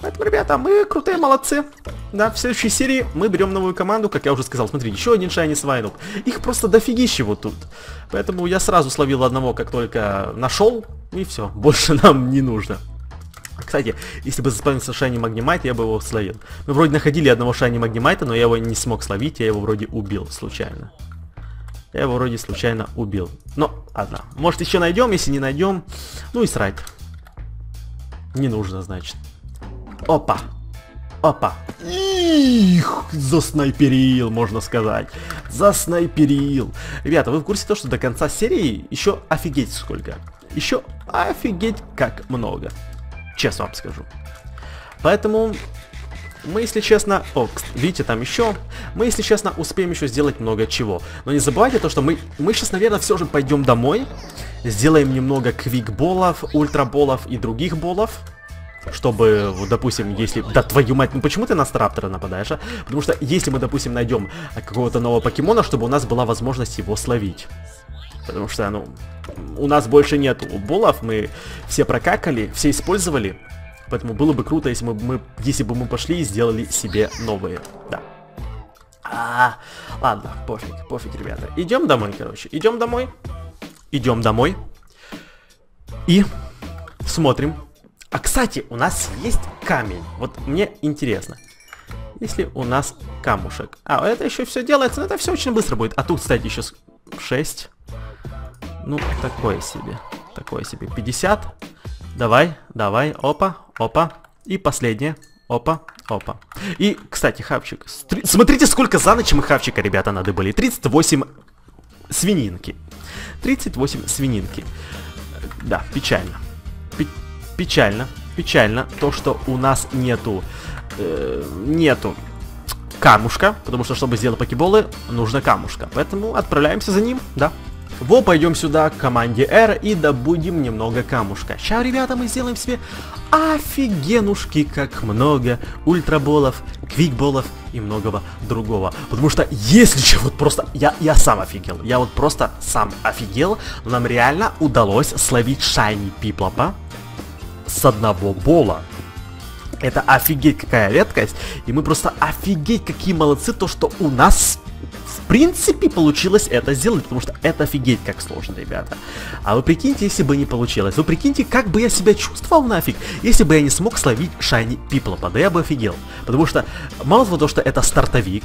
Поэтому, ребята, мы крутые молодцы. Да, в следующей серии мы берем новую команду, как я уже сказал. Смотри, еще один Шайни Свайнук. Их просто дофигища вот тут. Поэтому я сразу словил одного, как только нашел. И все, больше [laughs] нам не нужно. Кстати, если бы заспавнился Шайни Магнимайт, я бы его словил. Мы вроде находили одного Шайни Магнимайта, но я его не смог словить, я его вроде убил случайно. Я его вроде случайно убил. Но, ладно. Может еще найдем, если не найдем, ну и срать. Не нужно, значит. Опа. Опа. Их, заснайперил, можно сказать. Заснайперил. Ребята, вы в курсе того, что до конца серии еще офигеть сколько? Еще офигеть как много. Честно вам скажу. Поэтому мы, если честно... О, видите, там еще... Мы, если честно, успеем еще сделать много чего. Но не забывайте то, что мы, мы сейчас, наверное, все же пойдем домой. Сделаем немного квикболов, ультраболов и других болов чтобы, допустим, если... Да твою мать, ну почему ты на Страптора нападаешь, а? Потому что если мы, допустим, найдем какого-то нового покемона, чтобы у нас была возможность его словить. Потому что, ну, у нас больше нет болов, мы все прокакали, все использовали. Поэтому было бы круто, если, мы, мы, если бы мы пошли и сделали себе новые. Да. А, ладно, пофиг, пофиг, ребята. Идем домой, короче. Идем домой. Идем домой. И смотрим, а кстати, у нас есть камень. Вот мне интересно. Если у нас камушек. А, это еще все делается, это все очень быстро будет. А тут, кстати, еще 6. Ну, такое себе. Такое себе. 50. Давай, давай. Опа, опа. И последнее. Опа, опа. И, кстати, хавчик. Смотрите, сколько за ночь мы хавчика, ребята, надо были. 38 свининки. 38 свининки. Да, печально печально, печально то, что у нас нету, э, нету камушка, потому что, чтобы сделать покеболы, нужно камушка. Поэтому отправляемся за ним, да. Во, пойдем сюда к команде R и добудем немного камушка. Сейчас, ребята, мы сделаем себе офигенушки, как много ультраболов, квикболов и многого другого. Потому что, если что, вот просто, я, я сам офигел. Я вот просто сам офигел. Нам реально удалось словить Шайни Пиплопа с одного бола. Это офигеть какая редкость. И мы просто офигеть какие молодцы, то что у нас принципе получилось это сделать, потому что это офигеть как сложно, ребята. А вы прикиньте, если бы не получилось. Вы прикиньте, как бы я себя чувствовал нафиг, если бы я не смог словить Шайни Пиплопа. Да я бы офигел. Потому что мало того, что это стартовик,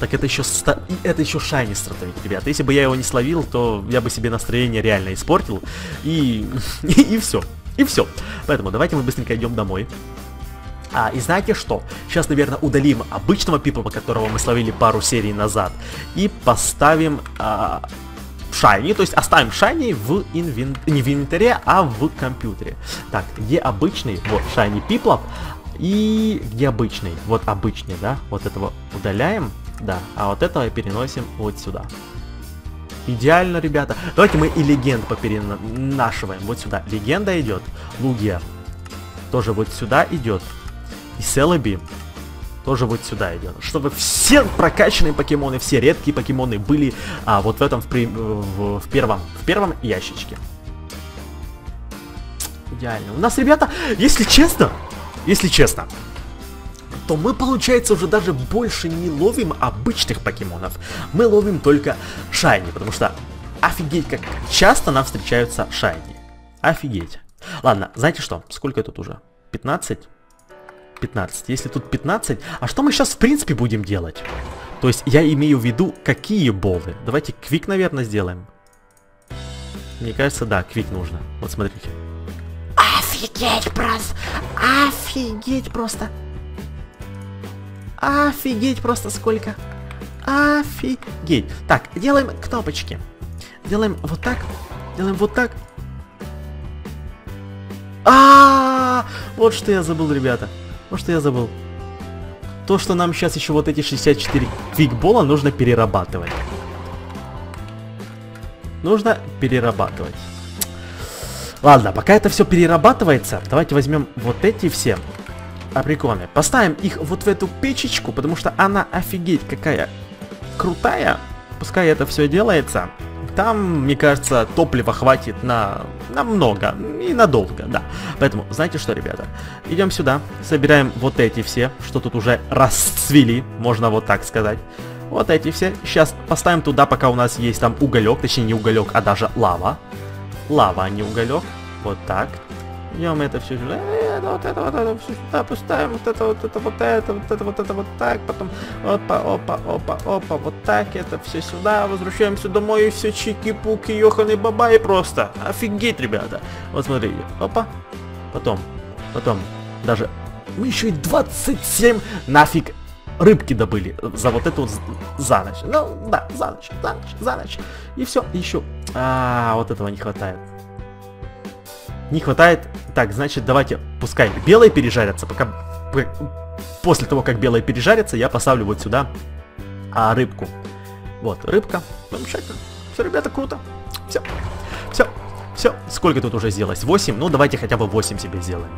так это еще ста... это еще шайни стартовик, ребята. Если бы я его не словил, то я бы себе настроение реально испортил. И, [laughs] и, и все. И все. Поэтому давайте мы быстренько идем домой. А, и знаете что? Сейчас, наверное, удалим обычного пипа, которого мы словили пару серий назад, и поставим а, Шайни, то есть оставим Шайни в инвен... не в инвентаре, а в компьютере. Так, где обычный? Вот, Шайни Пиплоп. И где обычный? Вот обычный, да? Вот этого удаляем, да, а вот этого переносим вот сюда. Идеально, ребята. Давайте мы и легенд поперенашиваем. Вот сюда. Легенда идет. Лугия. Тоже вот сюда идет. И Селеби тоже вот сюда идет. Чтобы все прокачанные покемоны, все редкие покемоны были а, вот в этом, в, при, в, в, первом, в первом ящичке. Идеально. У нас, ребята, если честно, если честно, то мы, получается, уже даже больше не ловим обычных покемонов. Мы ловим только шайни, потому что офигеть, как часто нам встречаются шайни. Офигеть. Ладно, знаете что? Сколько тут уже? 15? 15. Если тут 15, а что мы сейчас в принципе будем делать? То есть я имею в виду, какие болы. Давайте квик, наверное, сделаем. Мне кажется, да, квик нужно. Вот смотрите. Офигеть просто! Офигеть просто! Офигеть просто сколько. Офигеть. Так, делаем кнопочки. Делаем вот так. Делаем вот так. А, -а, а Вот что я забыл, ребята. Вот что я забыл. То, что нам сейчас еще вот эти 64 квикбола нужно перерабатывать. Нужно перерабатывать. Ладно, пока это все перерабатывается, давайте возьмем вот эти все априконы. Поставим их вот в эту печечку, потому что она офигеть какая крутая. Пускай это все делается. Там, мне кажется, топлива хватит на, на много и надолго, да. Поэтому, знаете что, ребята, идем сюда, собираем вот эти все, что тут уже расцвели, можно вот так сказать. Вот эти все. Сейчас поставим туда, пока у нас есть там уголек, точнее не уголек, а даже лава. Лава, а не уголек. Вот так. Идем это все сюда. это, вот это, вот это, все сюда поставим, вот это, вот это, вот это, вот это, вот это, вот так, потом, опа, опа, опа, опа, вот так, это все сюда, возвращаемся домой, и все чики-пуки, ёханы баба, и просто, офигеть, ребята. Вот смотрите, опа, потом, потом, даже, мы еще и 27 нафиг рыбки добыли за вот эту вот за ночь. Ну, да, за ночь, за ночь, за ночь. И все, еще. А, вот этого не хватает. Не хватает. Так, значит, давайте, пускай белые пережарятся, пока... После того, как белые пережарятся, я поставлю вот сюда а, рыбку. Вот, рыбка. Замечательно. Все, ребята, круто. Все. Все. Все. Сколько тут уже сделалось? 8? Ну, давайте хотя бы 8 себе сделаем.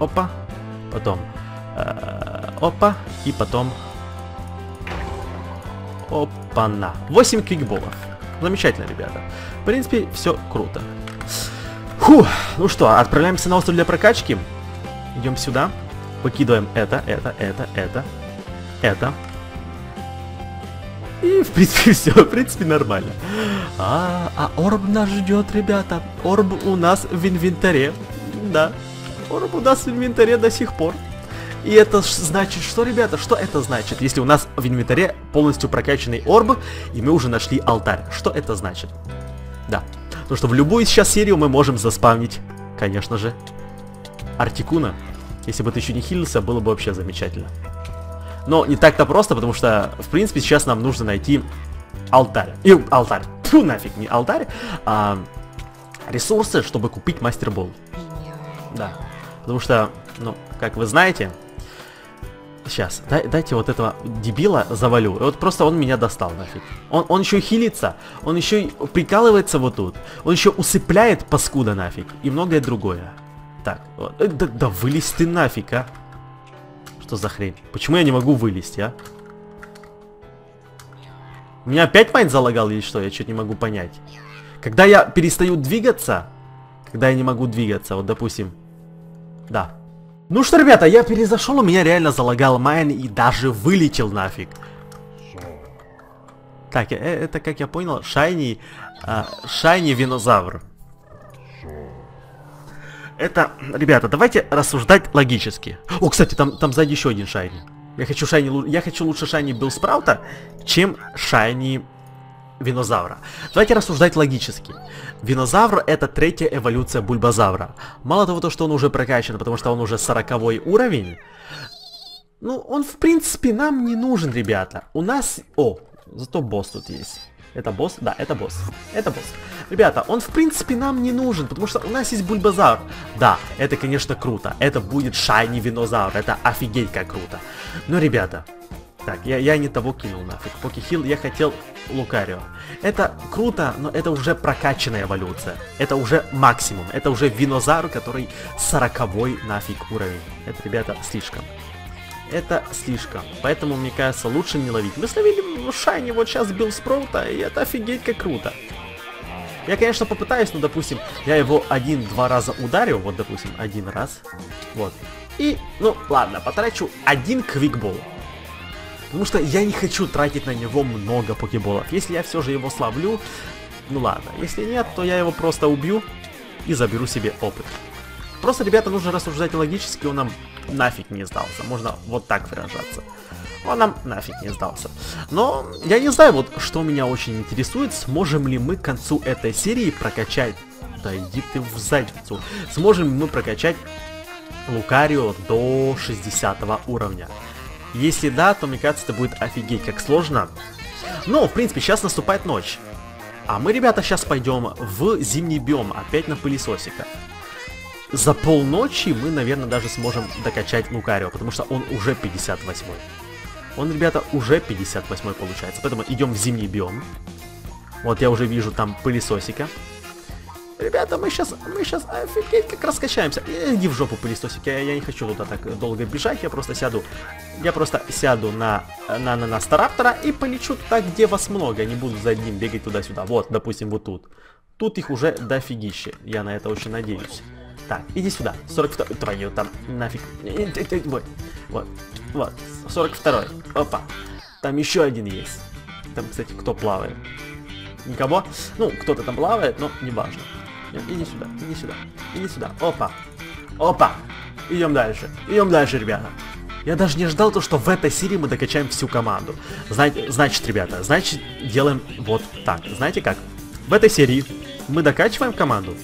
Опа. Потом. Э, опа. И потом... Опа-на. 8 квикболов. Замечательно, ребята. В принципе, все круто. Фу, ну что, отправляемся на остров для прокачки. Идем сюда. Выкидываем это, это, это, это, это. И, в принципе, [laughs] все, в принципе, нормально. А, а орб нас ждет, ребята. Орб у нас в инвентаре. Да, орб у нас в инвентаре до сих пор. И это значит что, ребята? Что это значит, если у нас в инвентаре полностью прокачанный орб, и мы уже нашли алтарь? Что это значит? Потому что в любую сейчас серию мы можем заспавнить, конечно же, Артикуна. Если бы ты еще не хилился, было бы вообще замечательно. Но не так-то просто, потому что, в принципе, сейчас нам нужно найти алтарь. И алтарь. Тьфу, нафиг, не алтарь, а ресурсы, чтобы купить мастербол. Да. Потому что, ну, как вы знаете, Сейчас, дай, дайте вот этого дебила завалю. Вот просто он меня достал нафиг. Он, он еще хилится, он еще прикалывается вот тут. Он еще усыпляет паскуда нафиг. И многое другое. Так, вот. Э, да, да вылезь ты нафиг, а. Что за хрень? Почему я не могу вылезть, а? Меня опять майн залагал или что? Я что-то не могу понять. Когда я перестаю двигаться, когда я не могу двигаться, вот допустим, да, ну что, ребята, я перезашел, у меня реально залагал майн и даже вылетел нафиг. Так, э, это, как я понял, shiny, э, shiny Венузавр. Это, ребята, давайте рассуждать логически. О, кстати, там, там сзади еще один shiny. Я хочу шайни, я хочу лучше шайни Билл Спраута, чем шайни винозавра. Давайте рассуждать логически. Винозавр это третья эволюция бульбазавра. Мало того, то, что он уже прокачан, потому что он уже 40 уровень, ну, он в принципе нам не нужен, ребята. У нас... О, зато босс тут есть. Это босс? Да, это босс. Это босс. Ребята, он в принципе нам не нужен, потому что у нас есть бульбазавр. Да, это конечно круто. Это будет шайни винозавр. Это офигеть как круто. Но, ребята, так, я, я не того кинул нафиг. Покихил, я хотел Лукарио. Это круто, но это уже прокачанная эволюция. Это уже максимум. Это уже винозавр, который 40 нафиг уровень. Это, ребята, слишком. Это слишком. Поэтому, мне кажется, лучше не ловить. Мы словили Шайни вот сейчас бил Спроута, и это офигеть как круто. Я, конечно, попытаюсь, ну, допустим, я его один-два раза ударю, вот, допустим, один раз, вот. И, ну, ладно, потрачу один квикбол. Потому что я не хочу тратить на него много покеболов. Если я все же его славлю, ну ладно. Если нет, то я его просто убью и заберу себе опыт. Просто, ребята, нужно рассуждать логически, он нам нафиг не сдался. Можно вот так выражаться. Он нам нафиг не сдался. Но я не знаю, вот что меня очень интересует, сможем ли мы к концу этой серии прокачать... Да иди ты в задницу. Сможем ли мы прокачать Лукарио до 60 уровня. Если да, то мне кажется, это будет офигеть как сложно. Но, в принципе, сейчас наступает ночь. А мы, ребята, сейчас пойдем в зимний биом, опять на пылесосика. За полночи мы, наверное, даже сможем докачать Лукарио, потому что он уже 58 -й. Он, ребята, уже 58 получается. Поэтому идем в зимний биом. Вот я уже вижу там пылесосика. Ребята, мы сейчас, мы сейчас офигеть как раскачаемся. Иди в жопу, пылесосик, я, я не хочу туда так долго бежать, я просто сяду, я просто сяду на, на, на, на Стараптора и полечу туда, где вас много, не буду за одним бегать туда-сюда. Вот, допустим, вот тут. Тут их уже дофигище, я на это очень надеюсь. Так, иди сюда, 42 твою там, нафиг. Вот, вот, вот, 42 опа. Там еще один есть. Там, кстати, кто плавает? Никого? Ну, кто-то там плавает, но не Иди сюда, иди сюда, иди сюда. Опа. Опа. идем дальше. Идем дальше, ребята. Я даже не ждал то, что в этой серии мы докачаем всю команду. Знаете, значит, ребята, значит, делаем вот так. Знаете как? В этой серии мы докачиваем команду.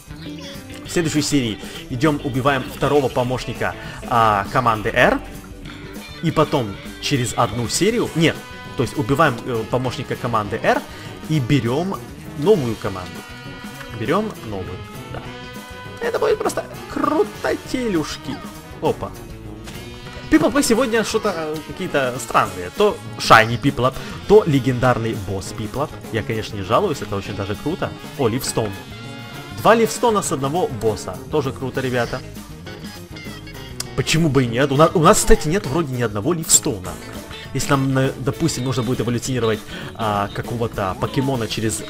В следующей серии идем, убиваем второго помощника а, команды R. И потом через одну серию... Нет, то есть убиваем э, помощника команды R и берем новую команду. Берем новую, да. Это будет просто круто телюшки. Опа. Пиплопы сегодня что-то э, какие-то странные. То Шайни Пиплоп, то легендарный босс Пиплоп. Я, конечно, не жалуюсь, это очень даже круто. О, Ливстон. Два Ливстона с одного босса. Тоже круто, ребята. Почему бы и нет? У нас, у нас кстати, нет вроде ни одного Ливстона. Если нам, допустим, нужно будет эволюционировать а, какого-то покемона через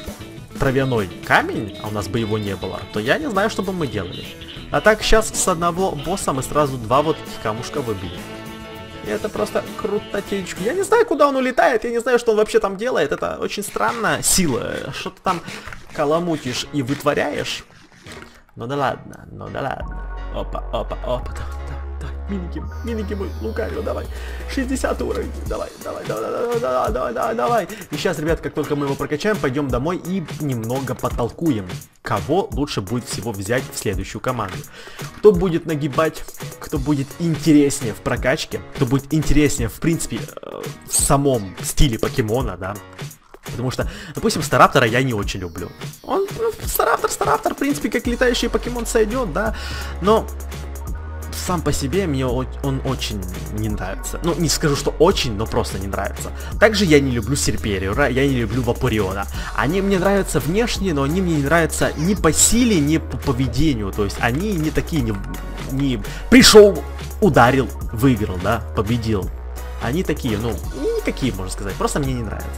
травяной камень, а у нас бы его не было, то я не знаю, что бы мы делали. А так сейчас с одного босса мы сразу два вот этих камушка выбили. И это просто крутотечко. Я не знаю, куда он улетает, я не знаю, что он вообще там делает. Это очень странная сила. Что ты там каламутишь и вытворяешь. Ну да ладно, ну да ладно. Опа, опа, опа. Миники, миники мой, Лукарио, давай. 60 уровень, давай, давай, давай, давай, давай, давай, давай, давай. И сейчас, ребят, как только мы его прокачаем, пойдем домой и немного потолкуем. Кого лучше будет всего взять в следующую команду. Кто будет нагибать, кто будет интереснее в прокачке, кто будет интереснее, в принципе, э, в самом стиле покемона, да. Потому что, допустим, Стараптора я не очень люблю. Он, ну, Стараптор, Стараптор, в принципе, как летающий покемон сойдет, да. Но сам по себе мне он очень не нравится. Ну, не скажу, что очень, но просто не нравится. Также я не люблю Серпериора, я не люблю Вапориона. Они мне нравятся внешне, но они мне не нравятся ни по силе, ни по поведению. То есть они не такие, не, не... пришел, ударил, выиграл, да, победил. Они такие, ну, никакие, можно сказать, просто мне не нравятся.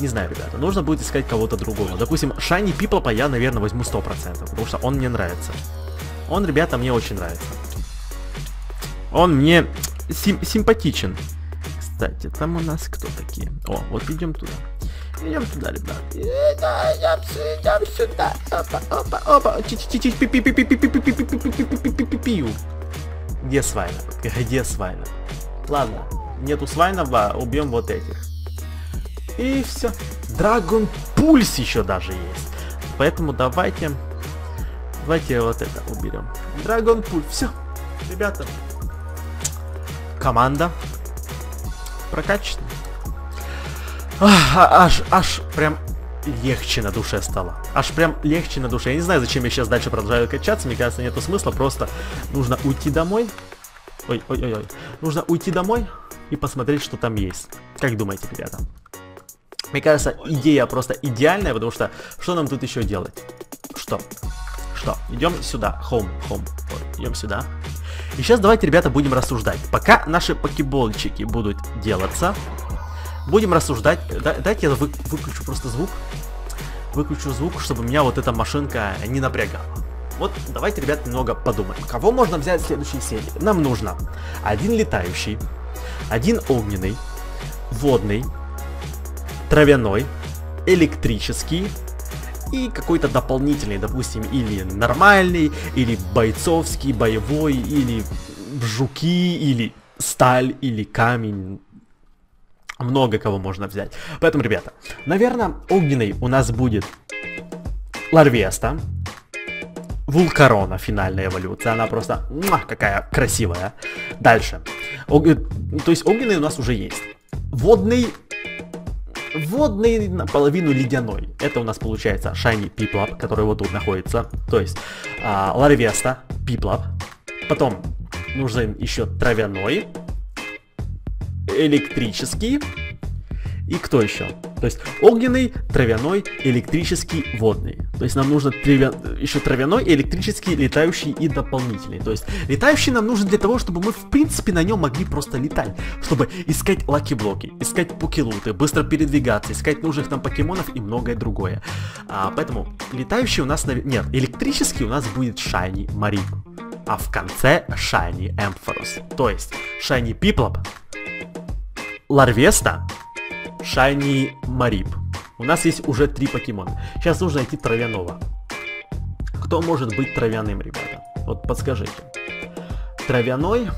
Не знаю, ребята, нужно будет искать кого-то другого. Допустим, Шайни Пиплопа я, наверное, возьму 100%, потому что он мне нравится. Он, ребята, мне очень нравится. Он мне сим симпатичен. Кстати, там у нас кто такие? О, вот идем туда. Идем туда, ребят. Идем сюда. Опа, опа, опа. Где Свайна? Где Свайна? Ладно, нету Свайнова, убьем вот этих. И все. Драгон Пульс еще даже есть. Поэтому давайте Давайте вот это уберем. Драгон Пуль. Все. Ребята. Команда. Прокачана. А, аж, аж прям легче на душе стало. Аж прям легче на душе. Я не знаю, зачем я сейчас дальше продолжаю качаться. Мне кажется, нету смысла. Просто нужно уйти домой. Ой, ой, ой, ой. Нужно уйти домой и посмотреть, что там есть. Как думаете, ребята? Мне кажется, идея просто идеальная, потому что что нам тут еще делать? Что? Что, идем сюда, home, home, идем сюда. И сейчас давайте, ребята, будем рассуждать. Пока наши покебольчики будут делаться, будем рассуждать. Да, дайте я вы, выключу просто звук. Выключу звук, чтобы меня вот эта машинка не напрягала. Вот давайте, ребят, немного подумаем. Кого можно взять в следующей серии? Нам нужно один летающий, один огненный, водный, травяной, электрический, и какой-то дополнительный, допустим, или нормальный, или бойцовский, боевой, или жуки, или сталь, или камень. Много кого можно взять. Поэтому, ребята, наверное, огненный у нас будет Larvesta. Volcarona, финальная эволюция. Она просто муа, какая красивая. Дальше. Ог... То есть огненный у нас уже есть. Водный водный, наполовину ледяной. Это у нас получается Shiny Piplup, который вот тут находится. То есть а, Larvesta, Piplup. Потом нужен еще травяной, электрический и кто еще? То есть огненный, травяной, электрический, водный. То есть нам нужно травя... еще травяной, электрический, летающий и дополнительный. То есть летающий нам нужен для того, чтобы мы в принципе на нем могли просто летать. Чтобы искать lucky-блоки, искать poke-луты, быстро передвигаться, искать нужных нам покемонов и многое другое. А, поэтому летающий у нас... Нет, электрический у нас будет Shiny Mareep. А в конце Shiny Ampharos. То есть Shiny Piplup, Ларвеста, Шайни Марип. У нас есть уже три покемона. Сейчас нужно найти травяного. Кто может быть травяным, ребята? Вот подскажите. травяной.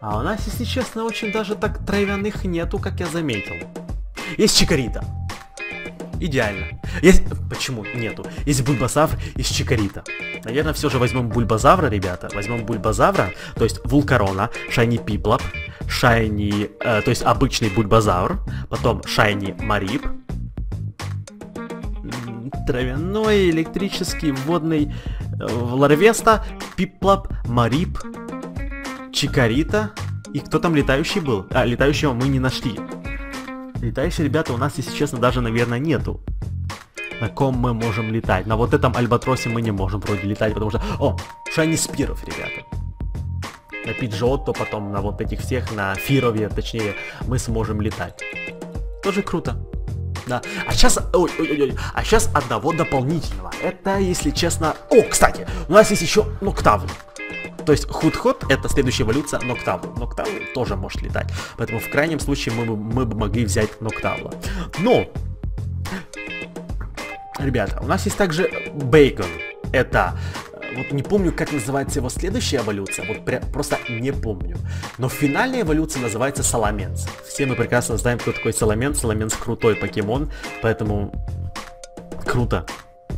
А у нас, если честно, очень даже так травяных нету, как я заметил. Есть чикарита. Идеально. Есть... Почему нету? Есть бульбазавр, есть чикарита. Наверное, все же возьмем бульбазавра, ребята. Возьмем бульбазавра, то есть Volcarona, shiny Piplup, shiny... Э, то есть обычный бульбазавр, потом shiny Mareep, травяной, электрический, водный, э, Larvesta, Piplup, Mareep, Chikorita. И кто там летающий был? А, летающего мы не нашли. Летающие ребята у нас, если честно, даже, наверное, нету. На ком мы можем летать? На вот этом альбатросе мы не можем вроде летать, потому что... О, Шайни Спиров, ребята. На Пиджотто, потом на вот этих всех, на Фирове, точнее, мы сможем летать. Тоже круто. Да. А сейчас, ой, ой, ой, а сейчас одного дополнительного. Это, если честно... О, кстати, у нас есть еще Ноктавл. То есть Худход это следующая эволюция Ноктавл. Ноктавл тоже может летать. Поэтому в крайнем случае мы, мы бы могли взять Ноктавла. Но, ребята, у нас есть также Бейкон. Это вот не помню, как называется его следующая эволюция, вот пря- просто не помню. Но финальная эволюция называется Саламенс. Все мы прекрасно знаем, кто такой Саламенс. Саламенс крутой покемон, поэтому круто.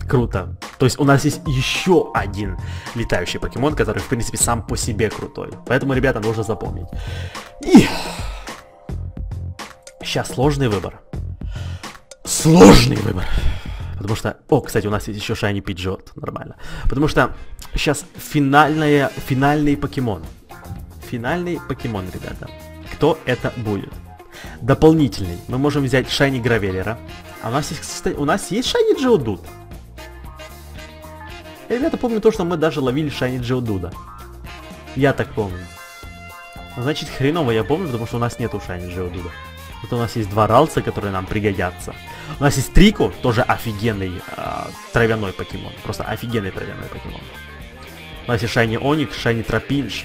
Круто. То есть у нас есть еще один летающий покемон, который, в принципе, сам по себе крутой. Поэтому, ребята, нужно запомнить. И... Сейчас сложный выбор. Сложный выбор. Потому что... О, кстати, у нас есть еще Shiny Pidgeot. Нормально. Потому что сейчас финальная, финальный покемон. Финальный покемон, ребята. Кто это будет? Дополнительный. Мы можем взять Shiny Гравелера. А у нас есть, кстати, у нас есть Geodude. Я, ребята, помню то, что мы даже ловили Shiny Geodude. Я так помню. Значит, хреново я помню, потому что у нас нету Shiny Geodude. Вот у нас есть два ралца, которые нам пригодятся. У нас есть Трико, тоже офигенный э, травяной покемон. Просто офигенный травяной покемон. У нас есть Шайни Оник, Шайни Тропинж.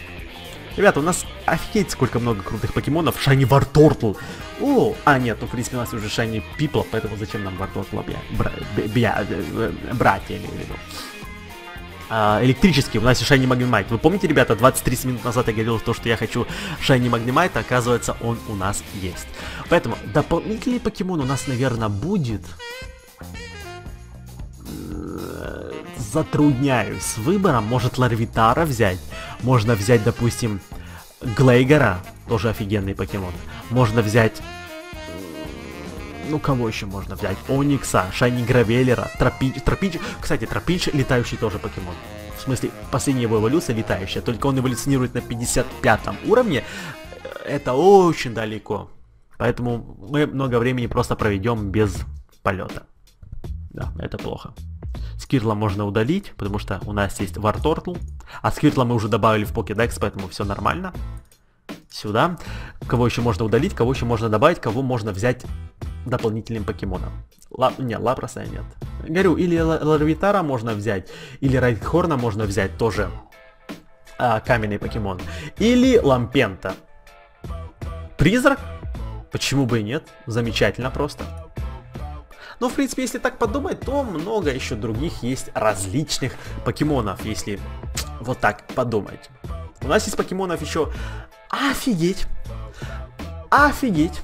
Ребята, у нас офигеть сколько много крутых покемонов. Шайни Вартортл. О, а нет, ну в принципе у нас уже Шайни Пипл, поэтому зачем нам Вартортл бля, бля, э, братья, я имею в виду а, электрический, у нас есть Shiny Magnemite. Вы помните, ребята, 23 минут назад я говорил то, что я хочу Shiny Magnemite, оказывается, он у нас есть. Поэтому дополнительный покемон у нас, наверное, будет... Затрудняюсь с выбором. Может Ларвитара взять. Можно взять, допустим, Глейгора, тоже офигенный покемон. Можно взять ну кого еще можно взять? Оникса, Шайни Гравелера, Тропич... Тропич... Кстати, Тропич летающий тоже покемон. В смысле, последняя его эволюция летающая, только он эволюционирует на 55 уровне. Это очень далеко. Поэтому мы много времени просто проведем без полета. Да, это плохо. Скирла можно удалить, потому что у нас есть Вартортл. А Скирла мы уже добавили в Покедекс, поэтому все нормально. Сюда. Кого еще можно удалить, кого еще можно добавить, кого можно взять дополнительным покемоном. Ла... Не, Лапроса нет. Говорю, или Ларвитара можно взять, или Райтхорна можно взять, тоже а, каменный покемон. Или Лампента. Призрак? Почему бы и нет? Замечательно просто. Но, в принципе, если так подумать, то много еще других есть различных покемонов, если вот так подумать. У нас есть покемонов еще... Офигеть! Офигеть!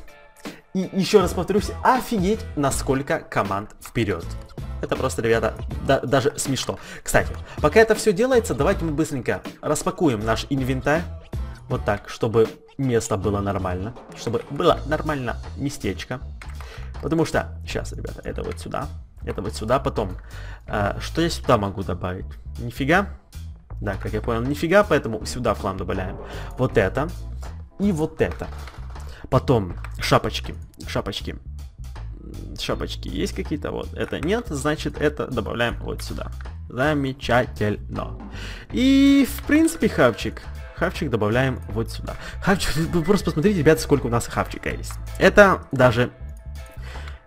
И еще раз повторюсь, офигеть, насколько команд вперед. Это просто, ребята, да, даже смешно. Кстати, пока это все делается, давайте мы быстренько распакуем наш инвентарь. Вот так, чтобы место было нормально. Чтобы было нормально местечко. Потому что, сейчас, ребята, это вот сюда. Это вот сюда. Потом, э, что я сюда могу добавить? Нифига. Да, как я понял, нифига, поэтому сюда в хлам добавляем. Вот это. И вот это. Потом шапочки. Шапочки. Шапочки есть какие-то? Вот. Это нет, значит это добавляем вот сюда. Замечательно. И в принципе хавчик. Хавчик добавляем вот сюда. Хавчик, [laughs] вы просто посмотрите, ребята, сколько у нас хавчика есть. Это даже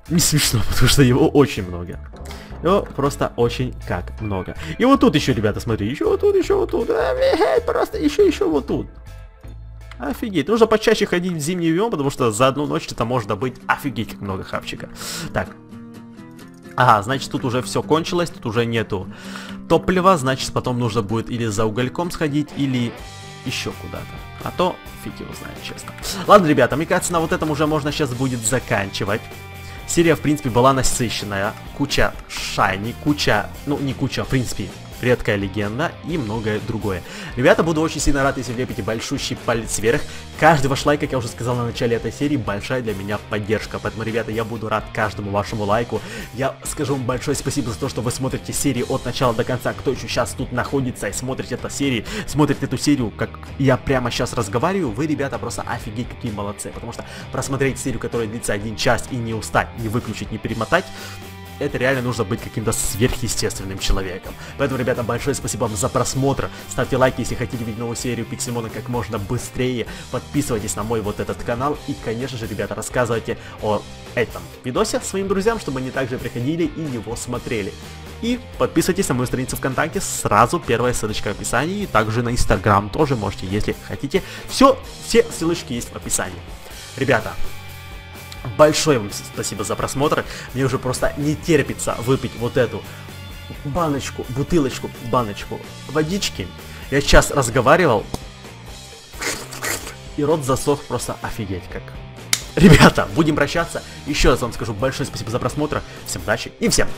не смешно, [laughs] потому что его очень много. Его просто очень как много. И вот тут еще, ребята, смотри, еще вот тут, еще вот тут. Просто еще, еще вот тут. Офигеть. Нужно почаще ходить в зимний биом, потому что за одну ночь это можно быть офигеть как много хавчика. Так. Ага, значит тут уже все кончилось, тут уже нету топлива, значит потом нужно будет или за угольком сходить, или еще куда-то. А то фиг его знает, честно. Ладно, ребята, мне кажется, на вот этом уже можно сейчас будет заканчивать. Серия, в принципе, была насыщенная. Куча шайни, куча, ну не куча, в принципе, редкая легенда и многое другое. Ребята, буду очень сильно рад, если влепите большущий палец вверх. Каждый ваш лайк, как я уже сказал на начале этой серии, большая для меня поддержка. Поэтому, ребята, я буду рад каждому вашему лайку. Я скажу вам большое спасибо за то, что вы смотрите серии от начала до конца. Кто еще сейчас тут находится и смотрит эту серию, смотрит эту серию, как я прямо сейчас разговариваю, вы, ребята, просто офигеть какие молодцы. Потому что просмотреть серию, которая длится один час и не устать, не выключить, не перемотать, это реально нужно быть каким-то сверхъестественным человеком. Поэтому, ребята, большое спасибо вам за просмотр. Ставьте лайки, если хотите видеть новую серию Пиксимона как можно быстрее. Подписывайтесь на мой вот этот канал. И, конечно же, ребята, рассказывайте о этом видосе своим друзьям, чтобы они также приходили и его смотрели. И подписывайтесь на мою страницу ВКонтакте, сразу первая ссылочка в описании, и также на Инстаграм тоже можете, если хотите. Все, все ссылочки есть в описании. Ребята, Большое вам спасибо за просмотр. Мне уже просто не терпится выпить вот эту баночку, бутылочку, баночку водички. Я сейчас разговаривал, и рот засох просто офигеть как. Ребята, будем прощаться. Еще раз вам скажу большое спасибо за просмотр. Всем удачи и всем